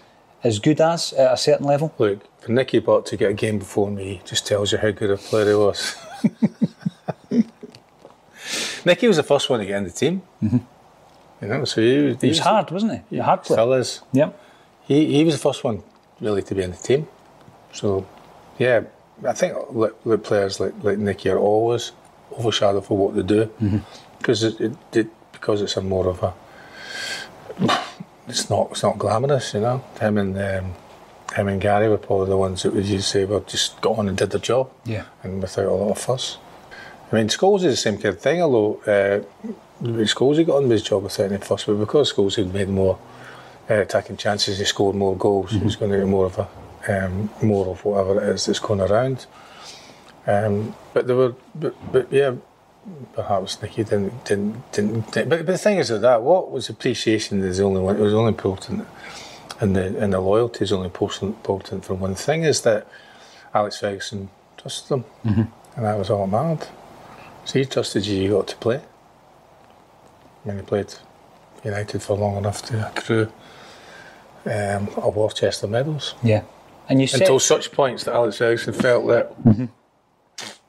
as good as at a certain level? Look, for Nicky Butt to get a game before me just tells you how good a player he was. Nicky was the first one to get in the team. Mm-hmm. You know, so he, was- He was hard, wasn't he? A hard player. Still is. Yep. He, he was the first one really to be in the team. So, yeah, I think like players like, like Nicky are always overshadowed for what they do because it, it, it because it's a more of a it's not it's not glamorous, you know. Him and um, him and Gary were probably the ones that would you say well just got on and did their job Yeah. and without a lot of fuss. I mean, Scholes is the same kind of thing, although uh, Scholes he got on with his job without any fuss, but because Scholes had made more uh, attacking chances, he scored more goals, he's going to get more of a um, more of whatever it is that's going around. Um, but there were, but, but yeah, perhaps Nicky didn't didn't didn't. didn't but, but the thing is that that what was appreciation is the only one. It was only important, and the and the loyalty is only important important for one thing is that Alex Ferguson trusted them, and that was all that he trusted you. You got to play. I mean, he played United for long enough to accrue um, a Worcester medals Yeah. And you said until such points that Alex Ferguson felt that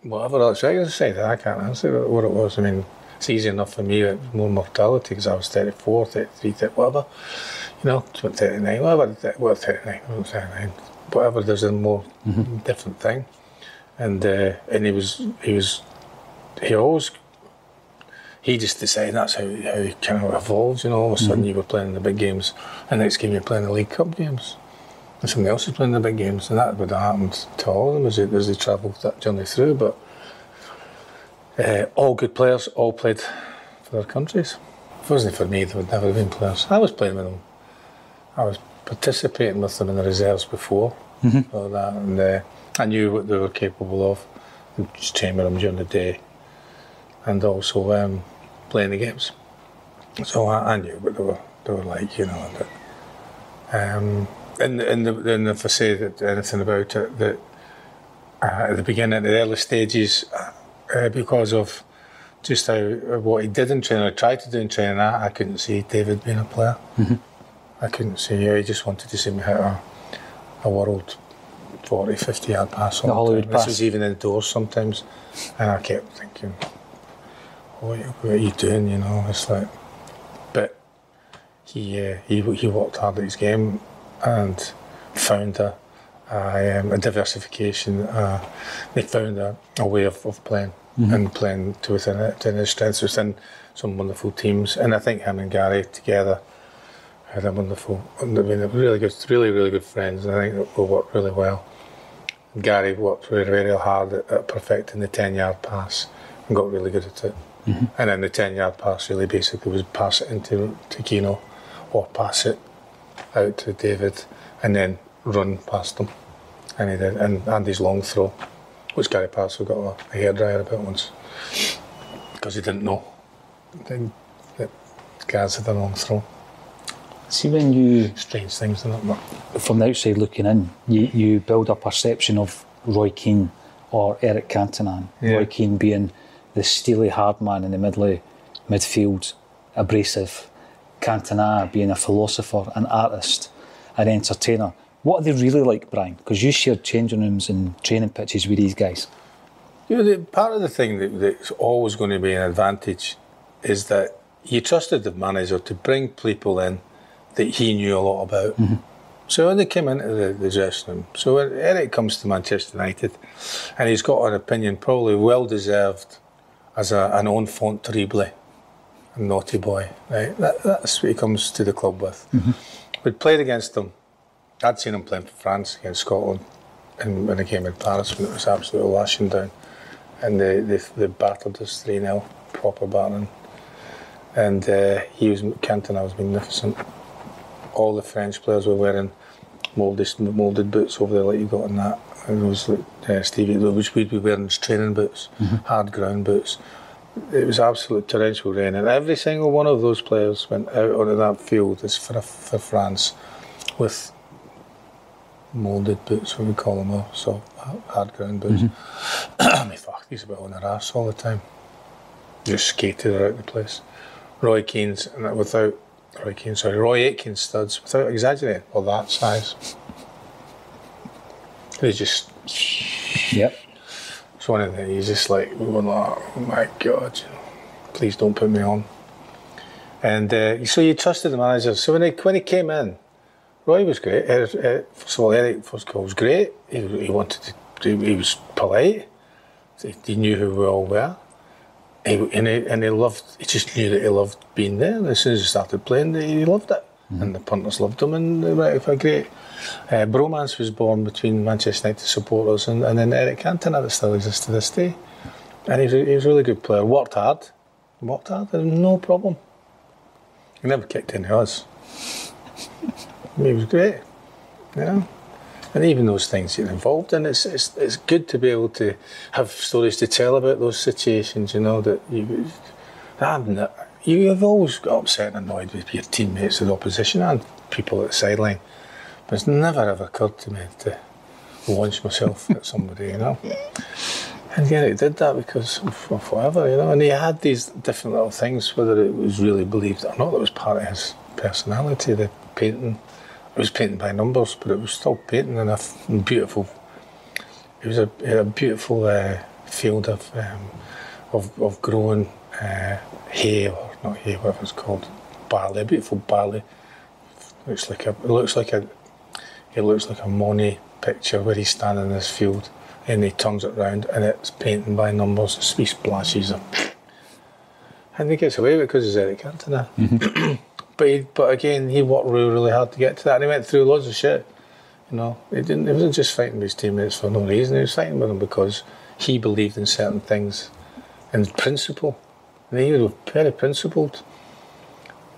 whatever Alex Ferguson said, I can't answer what it was. I mean, it's easy enough for me, it was more mortality because I was 34, 33, 30, whatever, you know, 39, whatever, well, 39, 39, whatever, there's a more different thing. And uh, and he was, he was, he always, he just decided that's how, how he kind of evolved, you know, all of a sudden you were playing the big games, and next game you're playing the League Cup games and somebody else is playing the big games, and that would have happened to all of them as they, as they travelled that journey through. But uh, all good players, all played for their countries. If it wasn't for me, there would never have been players. I was playing with them. I was participating with them in the reserves before all that, and uh, I knew what they were capable of. And just training with them during the day, and also um, playing the games. So I, I knew what they were they were like, you know. That, um, and and, the, and if I say that anything about it, that uh, at the beginning, at the early stages, uh, because of just how what he did in training, or tried to do in training, I, I couldn't see David being a player. I couldn't see. Yeah, he just wanted to see me hit a, a world 40, 50 yard pass. The Hollywood time. This was even indoors sometimes, and I kept thinking, what, what are you doing? You know, it's like, but he uh, he he worked hard at his game and found a a, um, a diversification. Uh, they found a, a way of, of playing and playing to within it, to his strengths within some wonderful teams. And I think him and Gary together had a wonderful, I mean, really good, really really good friends. And I think that will work really well. Gary worked very, very hard at, at perfecting the 10 yard pass and got really good at it. Mm-hmm. And then the 10 yard pass really basically was pass it into to Keano or pass it out to David and then run past them. And he did. And Andy's long throw, which Gary Pallister got a, a hairdryer about once because he didn't know then that Gaz had a long throw. see when you Strange things, isn't it? From the outside looking in, you, you build a perception of Roy Keane or Eric Cantona. Yeah. Roy Keane being the steely hard man in the middle of midfield, abrasive, Cantona being a philosopher, an artist, an entertainer. What are they really like, Brian? Because you shared changing rooms and training pitches with these guys. You know, the, part of the thing that, that's always going to be an advantage is that you trusted the manager to bring people in that he knew a lot about. Mm-hmm. So when they came into the, the dressing room, so when Eric comes to Manchester United, and he's got an opinion probably well deserved as a, an enfant terrible, a naughty boy. Right, that, that's what he comes to the club with. Mm-hmm. We'd played against him. I'd seen him playing for France against Scotland, and when he came in Paris when it was absolutely lashing down, and they they, they battered us three 0 proper battering, and uh, he was Cantona was magnificent. All the French players were wearing moulded, moulded boots over there like you got in that. And it was like uh, Stevie, which we'd be wearing training boots, mm-hmm. hard ground boots. It was absolute torrential rain, and every single one of those players went out onto that field as for, for France with moulded boots, what we call them, or so hard ground boots. Mm-hmm. I mean, fuck, these were on their ass all the time. Just skated around the place. Roy Keane's, and without Roy Keane, sorry, Roy Aitken studs, without exaggerating, or that size. They just. Yep. It's one of the, he's just like, going like, oh my God, please don't put me on. And uh, so you trusted the manager. So when he, when he came in, Roy was great. Eric, Eric, first of all, Eric, first of all, was great. He, he wanted to, he was polite. He knew who we all were he, and, he, and he loved, he just knew that he loved being there. And as soon as he started playing, he loved it. Mm. And the punters loved him, and they went a great uh, bromance was born between Manchester United supporters and, and then Eric Cantona that still exists to this day. And he's a, he's a really good player. Worked hard, worked hard, no problem. He never kicked any us. he was great, know and even those things you're involved in, it's, it's it's good to be able to have stories to tell about those situations. You know that you, you have always got upset and annoyed with your teammates of the opposition and people at the sideline, it's never ever occurred to me to launch myself at somebody. You know. And yeah, he did that because of, whatever, you know. And he had these different little things, whether it was really believed or not, that was part of his personality, the painting, it was painted by numbers, but it was still painting and a beautiful. It was a, a beautiful uh, field of, um, of of growing uh, hay or not hay, whatever it's called, barley. A beautiful barley. Looks like a. It looks like a. It looks like a Monet picture where he's standing in this field and he turns it round and it's painting by numbers. Three splashes of. And he gets away with it because he's Eric Cantona. Mm-hmm. But he, but again, he worked really, really hard to get to that, and he went through loads of shit. You know, he didn't. He wasn't just fighting with his teammates for no reason. He was fighting with them because he believed in certain things, and principle. And he was very principled.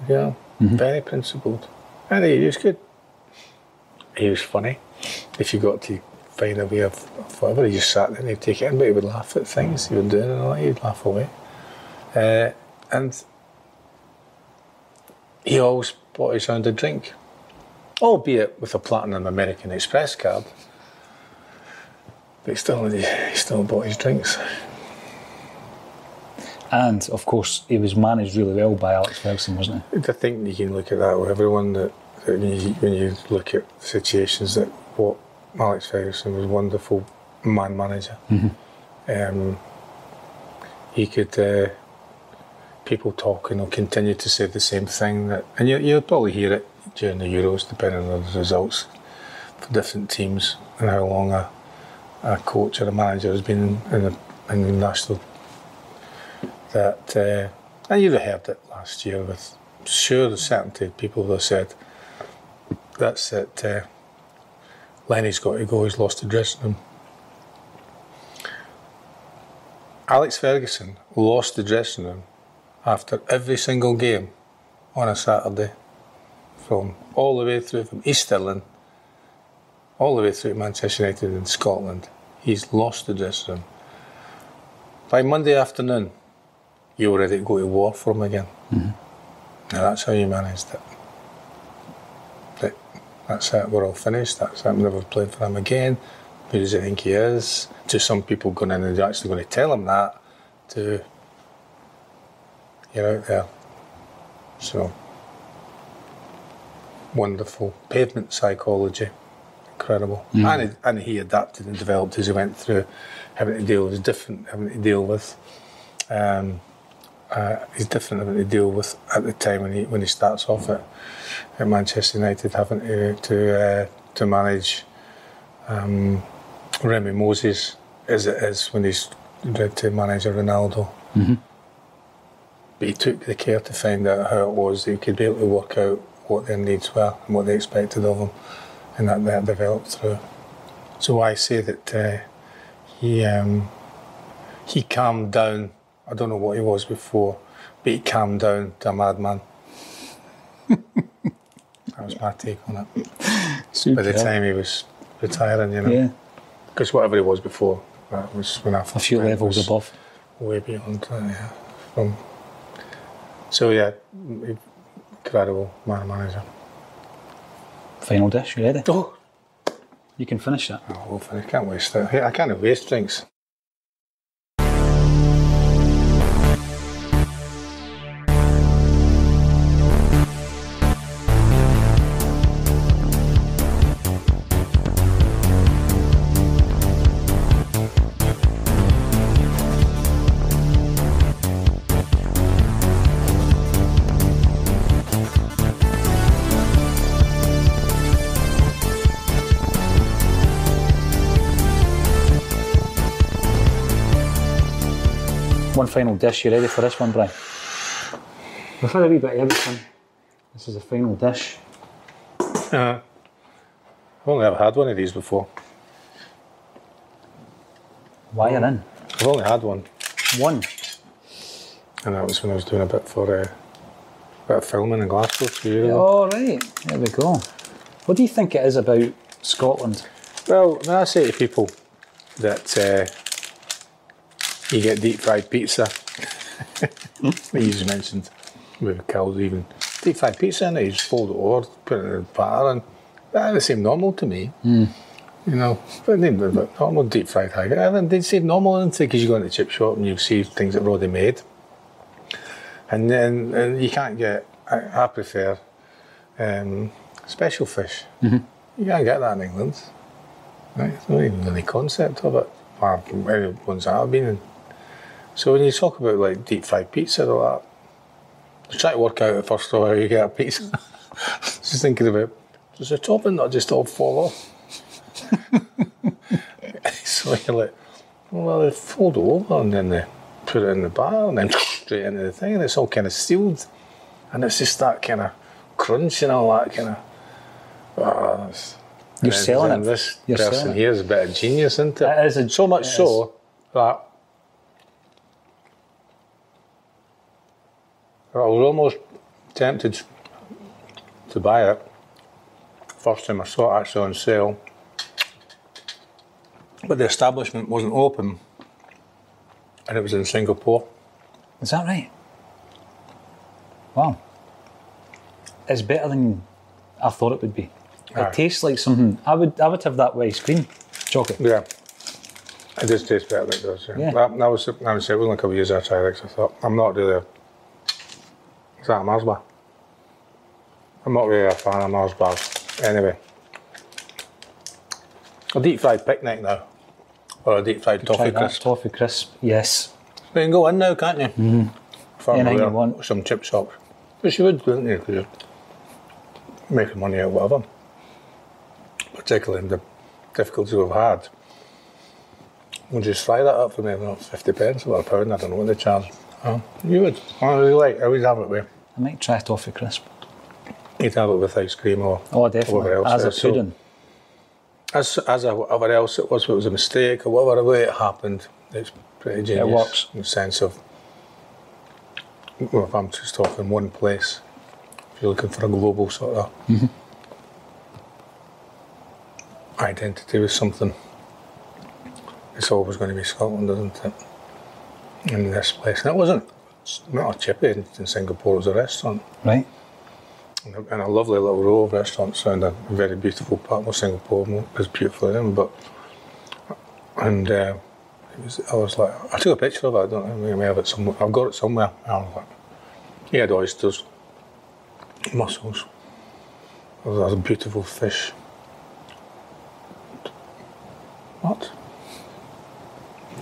You know, mm-hmm. very principled, and he was good. He was funny. If you got to find a way of, of whatever, he just sat there and he'd take it in, but he would laugh at things he was doing and all. He'd laugh away, uh, and he always bought his own a drink, albeit with a platinum American Express card. But he still, he still bought his drinks. And of course, he was managed really well by Alex Ferguson, wasn't he? I think you can look at that with everyone that, that when, you, when you look at situations that what Alex Ferguson was a wonderful man manager. Mm-hmm. Um, he could uh, people talking will continue to say the same thing. That, and you, you'll probably hear it during the Euros, depending on the results for different teams and how long a, a coach or a manager has been in the, in the national. That uh, and you'd have heard it last year with sure the certainty people have said that's it. Uh, Lenny's got to go. He's lost the dressing room. Alex Ferguson lost the dressing room after every single game on a Saturday, from all the way through from East Stirling, all the way through Manchester United in Scotland. He's lost the dressing room. By Monday afternoon, you were ready to go to war for him again. Mm-hmm. Now that's how you managed it. That's it, we're all finished. That's it, I'm never playing for him again. Who does he think he is? To some people going in and actually going to tell him that. To you're out there. So wonderful pavement psychology, incredible. And, he, and he adapted and developed as he went through, having to deal with different, having to deal with. Um, uh, he's different having to deal with at the time when he when he starts off at, at Manchester United, having to to uh, to manage um, Remi Moses as it is when he's ready to manage a Ronaldo. But he took the care to find out how it was that he could be able to work out what their needs were and what they expected of him, and that that developed through. So I say that uh, he um, he calmed down. I don't know what he was before, but he calmed down to a madman. that was my take on it. By the time he was retiring, you know, Yeah, because whatever he was before, that was when I a few levels above. way beyond. Uh, yeah, so yeah, incredible man manager. Final dish, you ready? Oh, You can finish that. oh hopefully I can't waste it. I can't waste drinks. Final dish, you ready for this one, Brian? We've had a wee bit of everything. This is the final dish. Uh, I've only ever had one of these before. Why are in? I've only had one, One. and that was when I was doing a bit for uh, a bit of filming in Glasgow. two years ago. All right, there we go. What do you think it is about Scotland? Well, when I say to people that uh, you get deep fried pizza, hmm? you just mentioned with cows even deep fried pizza, and you just fold it over, put it in the batter, and that seem normal to me. Hmm. You know, but they normal deep fried haggis. And then they say normal, it? Because you go into the chip shop and you see things that are already made. And then and you can't get, I, I prefer um, special fish. Mm-hmm. You can't get that in England. Right? There's not even any concept of it. Or any ones I've been in. So when you talk about like deep fried pizza and all that, I trying to work out at first of all how you get a pizza. just thinking about does the topping not just all fall off? so you're like, well, they fold it over and then they put it in the bar and then straight into the thing and it's all kind of sealed. And it's just that kind of crunch and all that kind of. Oh, ah, it's- You're selling it. This You're person here is a bit of genius, isn't it? It is a- so much it so that I was almost tempted to buy it. First time I saw it actually on sale. But the establishment wasn't open and it was in Singapore. Is that right? Wow. It's better than I thought it would be. It Aye. tastes like something. I would I would have that with ice cream. Chocolate. Yeah. It does taste better than it does. Yeah. Yeah. That, that was, I would say, it was only a couple of years after I I thought, I'm not really a, is that a Mars bar? I'm not really a fan of Mars bars. Anyway. A deep fried picnic now. Or a deep fried toffee crisp. toffee crisp. Yes. You can go in now, can't you? Mm-hmm. Anything you want. Some chip shops. Which you would, wouldn't you? Because you're making money out of whatever. Particularly in the difficulties we've had. Would you just fry that up for me? Know, 50 pence or a pound, I don't know what they charge. Oh, you would. I really like I always have it with. I might try toffee crisp. You'd have it with ice cream or Oh, definitely. As a is. So- pudding. as as a, whatever else it was, if it was a mistake or whatever way it happened, it's pretty genius. It works. in the sense of, well, if I'm just talking one place, if you're looking for a global sort of Mm-hmm. identity with something, it's always going to be Scotland, isn't it? In this place, and it wasn't. Not a chippy in, in Singapore. It was a restaurant. Right? And a, and a lovely little row of restaurants around a very beautiful part of Singapore. It was beautiful in, but and uh, it was, I was like, I took a picture of it. I don't know, maybe I have it somewhere. I've got it somewhere. I was like, He had oysters, mussels. There was a beautiful fish. What?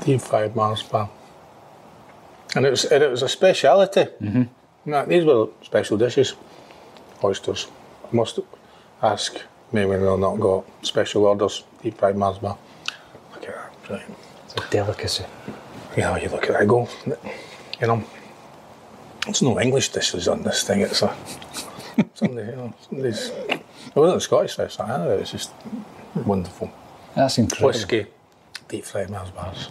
Deep fried Mars bar. And it was, and it was a speciality. Mm-hmm. Now, these were special dishes. Oysters. I must ask me when they'll not got special orders. Deep fried Mars bar. Look at that. Brilliant. It's a delicacy. You know, you look at that, go, you know, there's no English dishes on this thing. It's a, somebody, you know, somebody's, it wasn't a Scottish dish, either. It was just wonderful. That's incredible. Whiskey, deep fried Mars bars.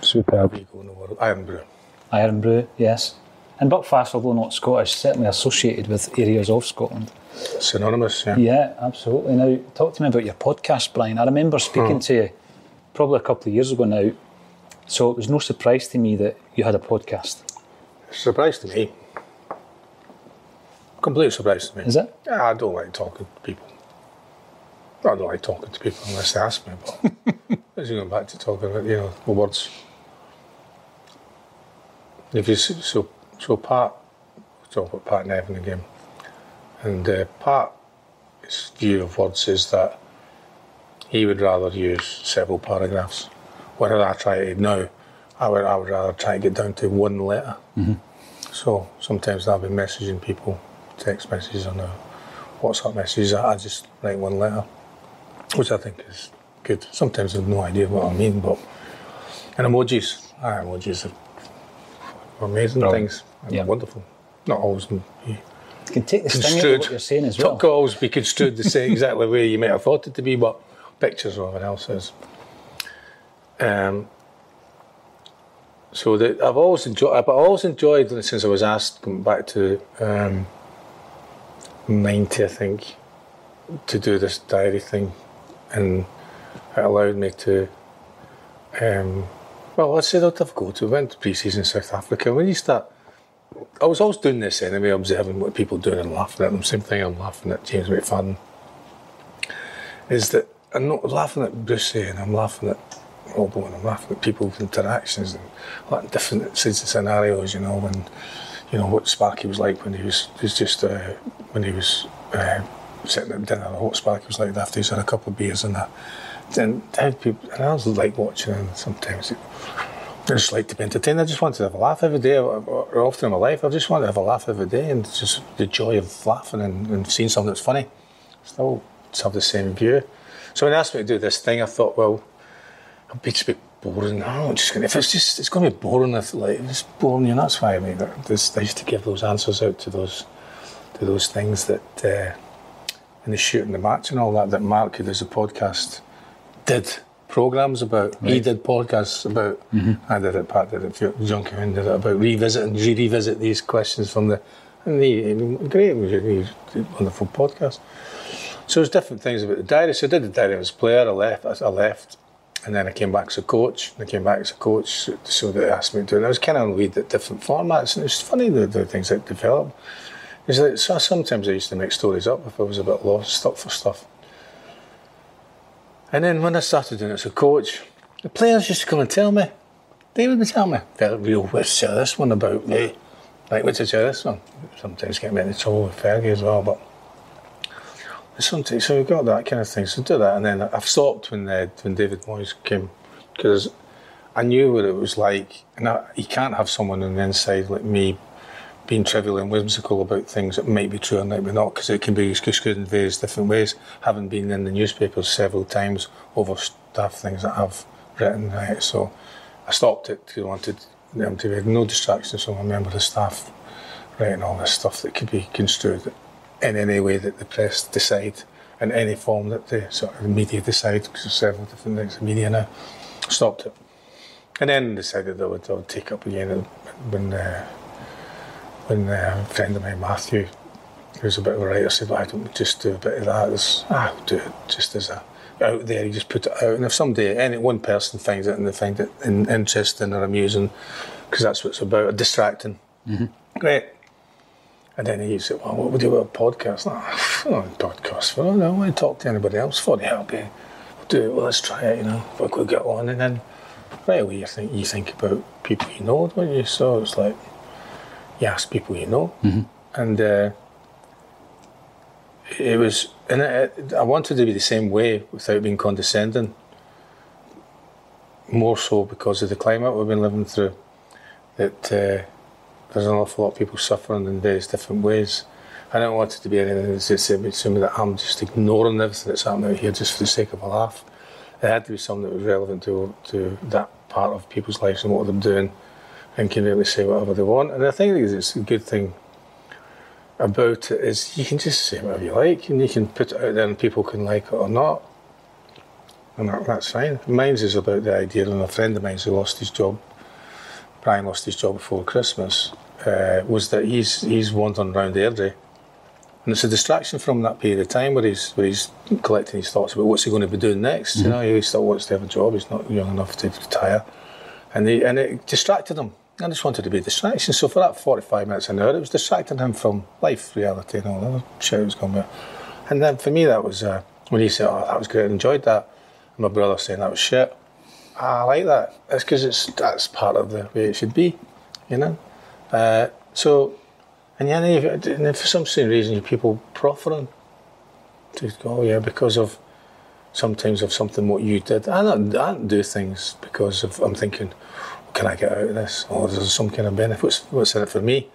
Superb. Go in the world. Irn-Bru. Irn-Bru, yes. And Buckfast, although not Scottish, certainly associated with areas of Scotland. Synonymous, yeah. Yeah, absolutely. Now, talk to me about your podcast, Brian. I remember speaking hmm. to you probably a couple of years ago now. So it was no surprise to me that you had a podcast. Surprise to me. Complete surprise to me. Is it? Yeah, I don't like talking to people. I don't like talking to people unless they ask me. But as you go back to talking about, you know, the words. If you so so Pat, we'll talk about Pat Nevin again, and uh, Pat's view of words is that he would rather use several paragraphs. Whereas I try to now, I would I would rather try to get down to one letter. So sometimes I'll be messaging people, text messages on a WhatsApp messages. I just write one letter, which I think is good. Sometimes I've no idea what I mean, but and emojis, ah, emojis are amazing Brilliant. things. Yeah. Wonderful. Not always be You can take the sting out of what you're saying as well. Not always be construed the same exactly way you might have thought it to be, but pictures of everyone else is. Um, so that I've always enjoyed. I've always enjoyed since I was asked going back to um, ninety, I think, to do this diary thing, and it allowed me to. Um, well, I said how difficult. We went to pre-season South Africa. When you start, I was always doing this anyway, observing what people doing and laughing at them. Same thing. I'm laughing at James McFadden. Is that I'm not laughing at Brucey and I'm laughing at Robbo and I'm laughing at people's interactions and like different scenarios. You know, when you know what Sparky was like when he was, was just uh, when he was uh, sitting at dinner. What Sparky was like after he's had a couple of beers and that. And how people, and I was like watching, and sometimes I just like to be entertained. I just wanted to have a laugh every day, or, often in my life. I just want to have a laugh every day, and just the joy of laughing and, and seeing something that's funny. Still have the same view. So when they asked me to do this thing, I thought, well, it'd be just bit boring. I'm just gonna, If it's just, it's going to be boring. If like it's boring, you know, that's why I mean, this, I used to give those answers out to those, to those things that, uh, in the shoot and the match and all that, that Mark, who does a podcast, did programs about. He did podcasts about. Mm-hmm. I did it. Pat did it. John Colquhoun did it about revisiting, re- revisit these questions from the. And he, he great, it was a, he was wonderful podcast. So there's different things about the diary. So I did the diary as a player. I left. I left, and then I came back as a coach. I came back as a coach, so, so they asked me to. And I was kind of read at different formats, and it's funny the, the things that develop. It's like, so sometimes I used to make stories up if I was a bit lost, stuck for stuff. And then when I started doing it as a coach, the players used to come and tell me. They would tell me, "Felt real, what's this one about me? Like, what's this one? Sometimes get me into trouble with Fergie as well, but sometimes, so we got that kind of thing. So do that, and then I've stopped when uh, when David Moyes came because I knew what it was like, and I, you can't have someone on the inside like me being trivial and whimsical about things that might be true or might be not, because it can be construed in various different ways. Having been in the newspapers several times over stuff, things that I've written, right? So I stopped it because I wanted them to be no distractions from a member of the staff writing all this stuff that could be construed in any way that the press decide, in any form that the sort of media decide, because there's several different things in media now. Stopped it. And then decided that I would, I would take up again when uh, when uh, a friend of mine, Matthew, who's a bit of a writer, said, "Why don't we just do a bit of that?" It's, ah, we'll do it just as a out there. You just put it out, and if somebody, any one person finds it and they find it in, interesting or amusing, because that's what it's about, distracting, great. And then he said, "Well, what would you do with a podcast?" Oh, I don't a podcast. Well, I don't want to talk to anybody else. For the help, yeah. We'll do it. Well, let's try it. You know, if we could get on, and then right away you think you think about people you know, don't you? So it's like you ask people you know, and uh, it was, and it, I wanted to be the same way without being condescending. More so because of the climate we've been living through, that uh, there's an awful lot of people suffering in various different ways. I don't want it to be anything that's just assuming that I'm just ignoring everything that's happening out here just for the sake of a laugh. It had to be something that was relevant to to that part of people's lives and what they're doing, and can really say whatever they want. And I think it's a good thing about it is you can just say whatever you like, and you can put it out there, and people can like it or not, and that, that's fine. Mine's is about the idea, and a friend of mine's who lost his job. Brian lost his job before Christmas. Uh, was that he's he's wandering around Airdrie, and it's a distraction from that period of time where he's where he's collecting his thoughts about what's he going to be doing next. You know, he still wants to have a job. He's not young enough to retire, and he, and it distracted him. I just wanted to be a distraction. So for that forty-five minutes an hour, it was distracting him from life, reality, and all that shit was going on. And then for me, that was uh, when he said, "Oh, that was great. I enjoyed that." And my brother saying that was shit. I like that. It's because it's that's part of the way it should be, you know. Uh, so, and yeah, then, and then for some strange reason, people proffering to go, oh, yeah, because of sometimes of something what you did. I don't, I don't do things because of I'm thinking, can I get out of this? Or is there some kind of benefits? What's, what's in it for me?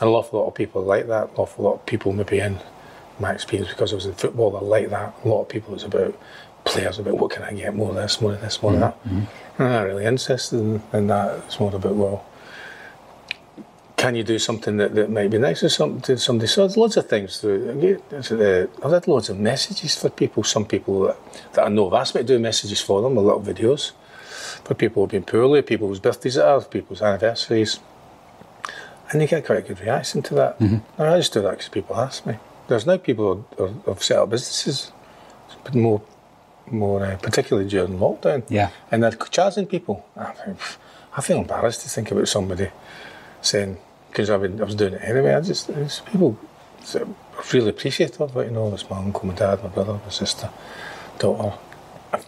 And an awful lot of people like that. An awful lot of people maybe in my experience because I was in football are like that. A lot of people it's about players about what can I get more of this, more of this, more of that. I'm not really interested in, in that. It's more about well, can you do something that, that might be nice to, some, to somebody? So there's loads of things. Uh, I've had loads of messages for people. Some people that, that I know have asked me to do messages for them, a little videos. For people who've been poorly, people whose birthdays are, people's anniversaries. And you get quite a good reaction to that. Mm-hmm. I just do that because people ask me. There's now people who are- have set up businesses, but more, more uh, particularly during lockdown. Yeah. And they're charging people. I, think, I feel embarrassed to think about somebody saying, because I was doing it anyway, I just, it's people really appreciative of it, you know, it's my uncle, my dad, my brother, my sister, daughter.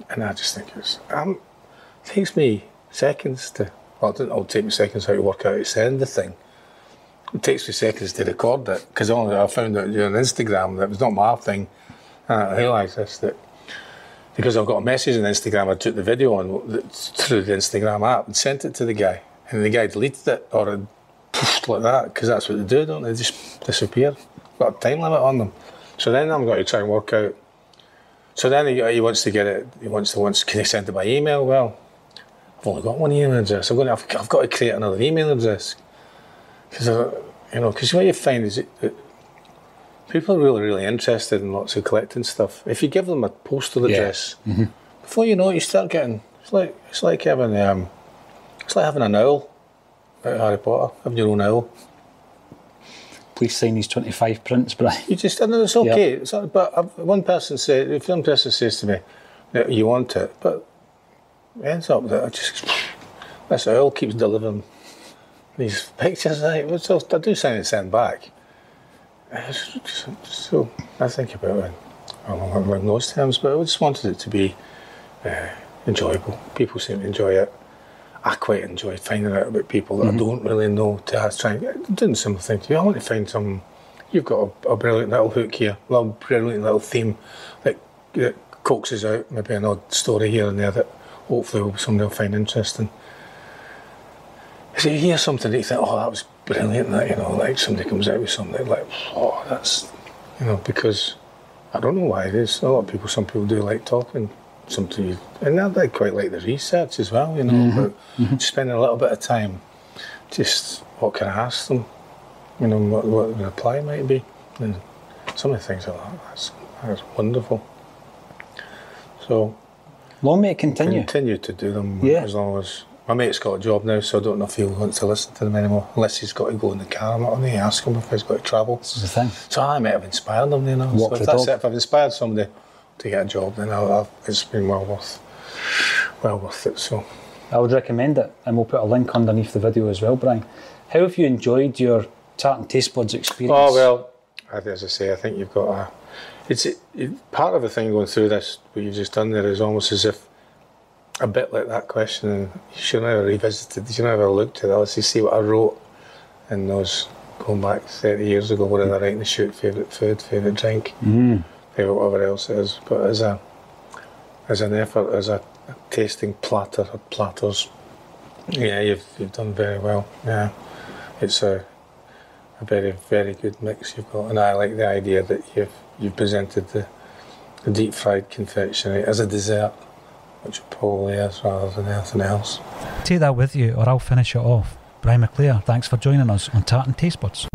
And I just think it's, it takes me seconds to, well, it doesn't take me seconds how to work out to send the thing. It takes me seconds to record it, because I found out on Instagram that it was not my thing. And I realised this, that because I've got a message on Instagram, I took the video on through the Instagram app and sent it to the guy, and the guy deleted it or poofed like that because that's what they do, don't they? They just disappear. Got a time limit on them. So then I'm going to try and work out. So then he, he wants to get it. He wants to wants. Can he send it by email? Well, I've only got one email address. I'm going to. I've, I've got to create another email address because you know because what you find is that people are really really interested in lots of collecting stuff. If you give them a postal Yeah. address, before you know it, you start getting. It's like it's like having um, it's like having an owl of Harry Potter, having your own owl. Please sign these 25 prints, Brian. You just, I know it's okay. It's not, but I've- one person said, if one person says to me, you want it, but ends up that I just, this owl keeps delivering these pictures. I, so I do send it send back. So I think about it along, those terms, but I just wanted it to be uh, enjoyable. People seem to enjoy it. I quite enjoy finding out about people that I don't really know to ask, try and get, doing similar things to you. I want to find some. You've got a, a brilliant little hook here, a little brilliant little theme that, that coaxes out maybe an odd story here and there that hopefully will, somebody will find interesting. So you hear something that you think, oh, that was brilliant, that, you know, like somebody comes out with something like, oh, that's, you know, because I don't know why it is. A lot of people, some people do like talking. Some do, and I I quite like the research as well, you know, mm-hmm. about mm-hmm. spending a little bit of time just what can I ask them, you know, what, what the reply might be. And some of the things are like, that's, that's wonderful. So Long may it continue. continue to do them Yeah. as long as my mate's got a job now, so I don't know if he'll want to listen to them anymore, unless he's got to go in the car. I'm not going to ask him if he's got to travel. Is the thing. So I might have inspired them, you know. Walk so the if that's dog. it, if I've inspired somebody to get a job, then I'll, I'll, it's been well worth, well worth it. So I would recommend it, and we'll put a link underneath the video as well, Brian. How have you enjoyed your Tartan Tastebuds oh, experience? Oh well, as I say, I think you've got a. It's it, it- part of the thing going through this. What you've just done there is almost as if a bit like that question. And you should never revisited. You should never looked at that. Let's just see what I wrote in those going back 30 years ago, where they're writing the shoot favourite food, favourite drink, Mm. favourite whatever else it is. But as a as an effort, as a, a tasting platter or platters, yeah, you've you've done very well. Yeah, it's a a very very good mix you've got, and I like the idea that you've you've presented the, the deep fried confectionery as a dessert, which probably is rather than anything else. Take that with you, or I'll finish it off. Brian McClair, thanks for joining us on Tartan Tastebuds.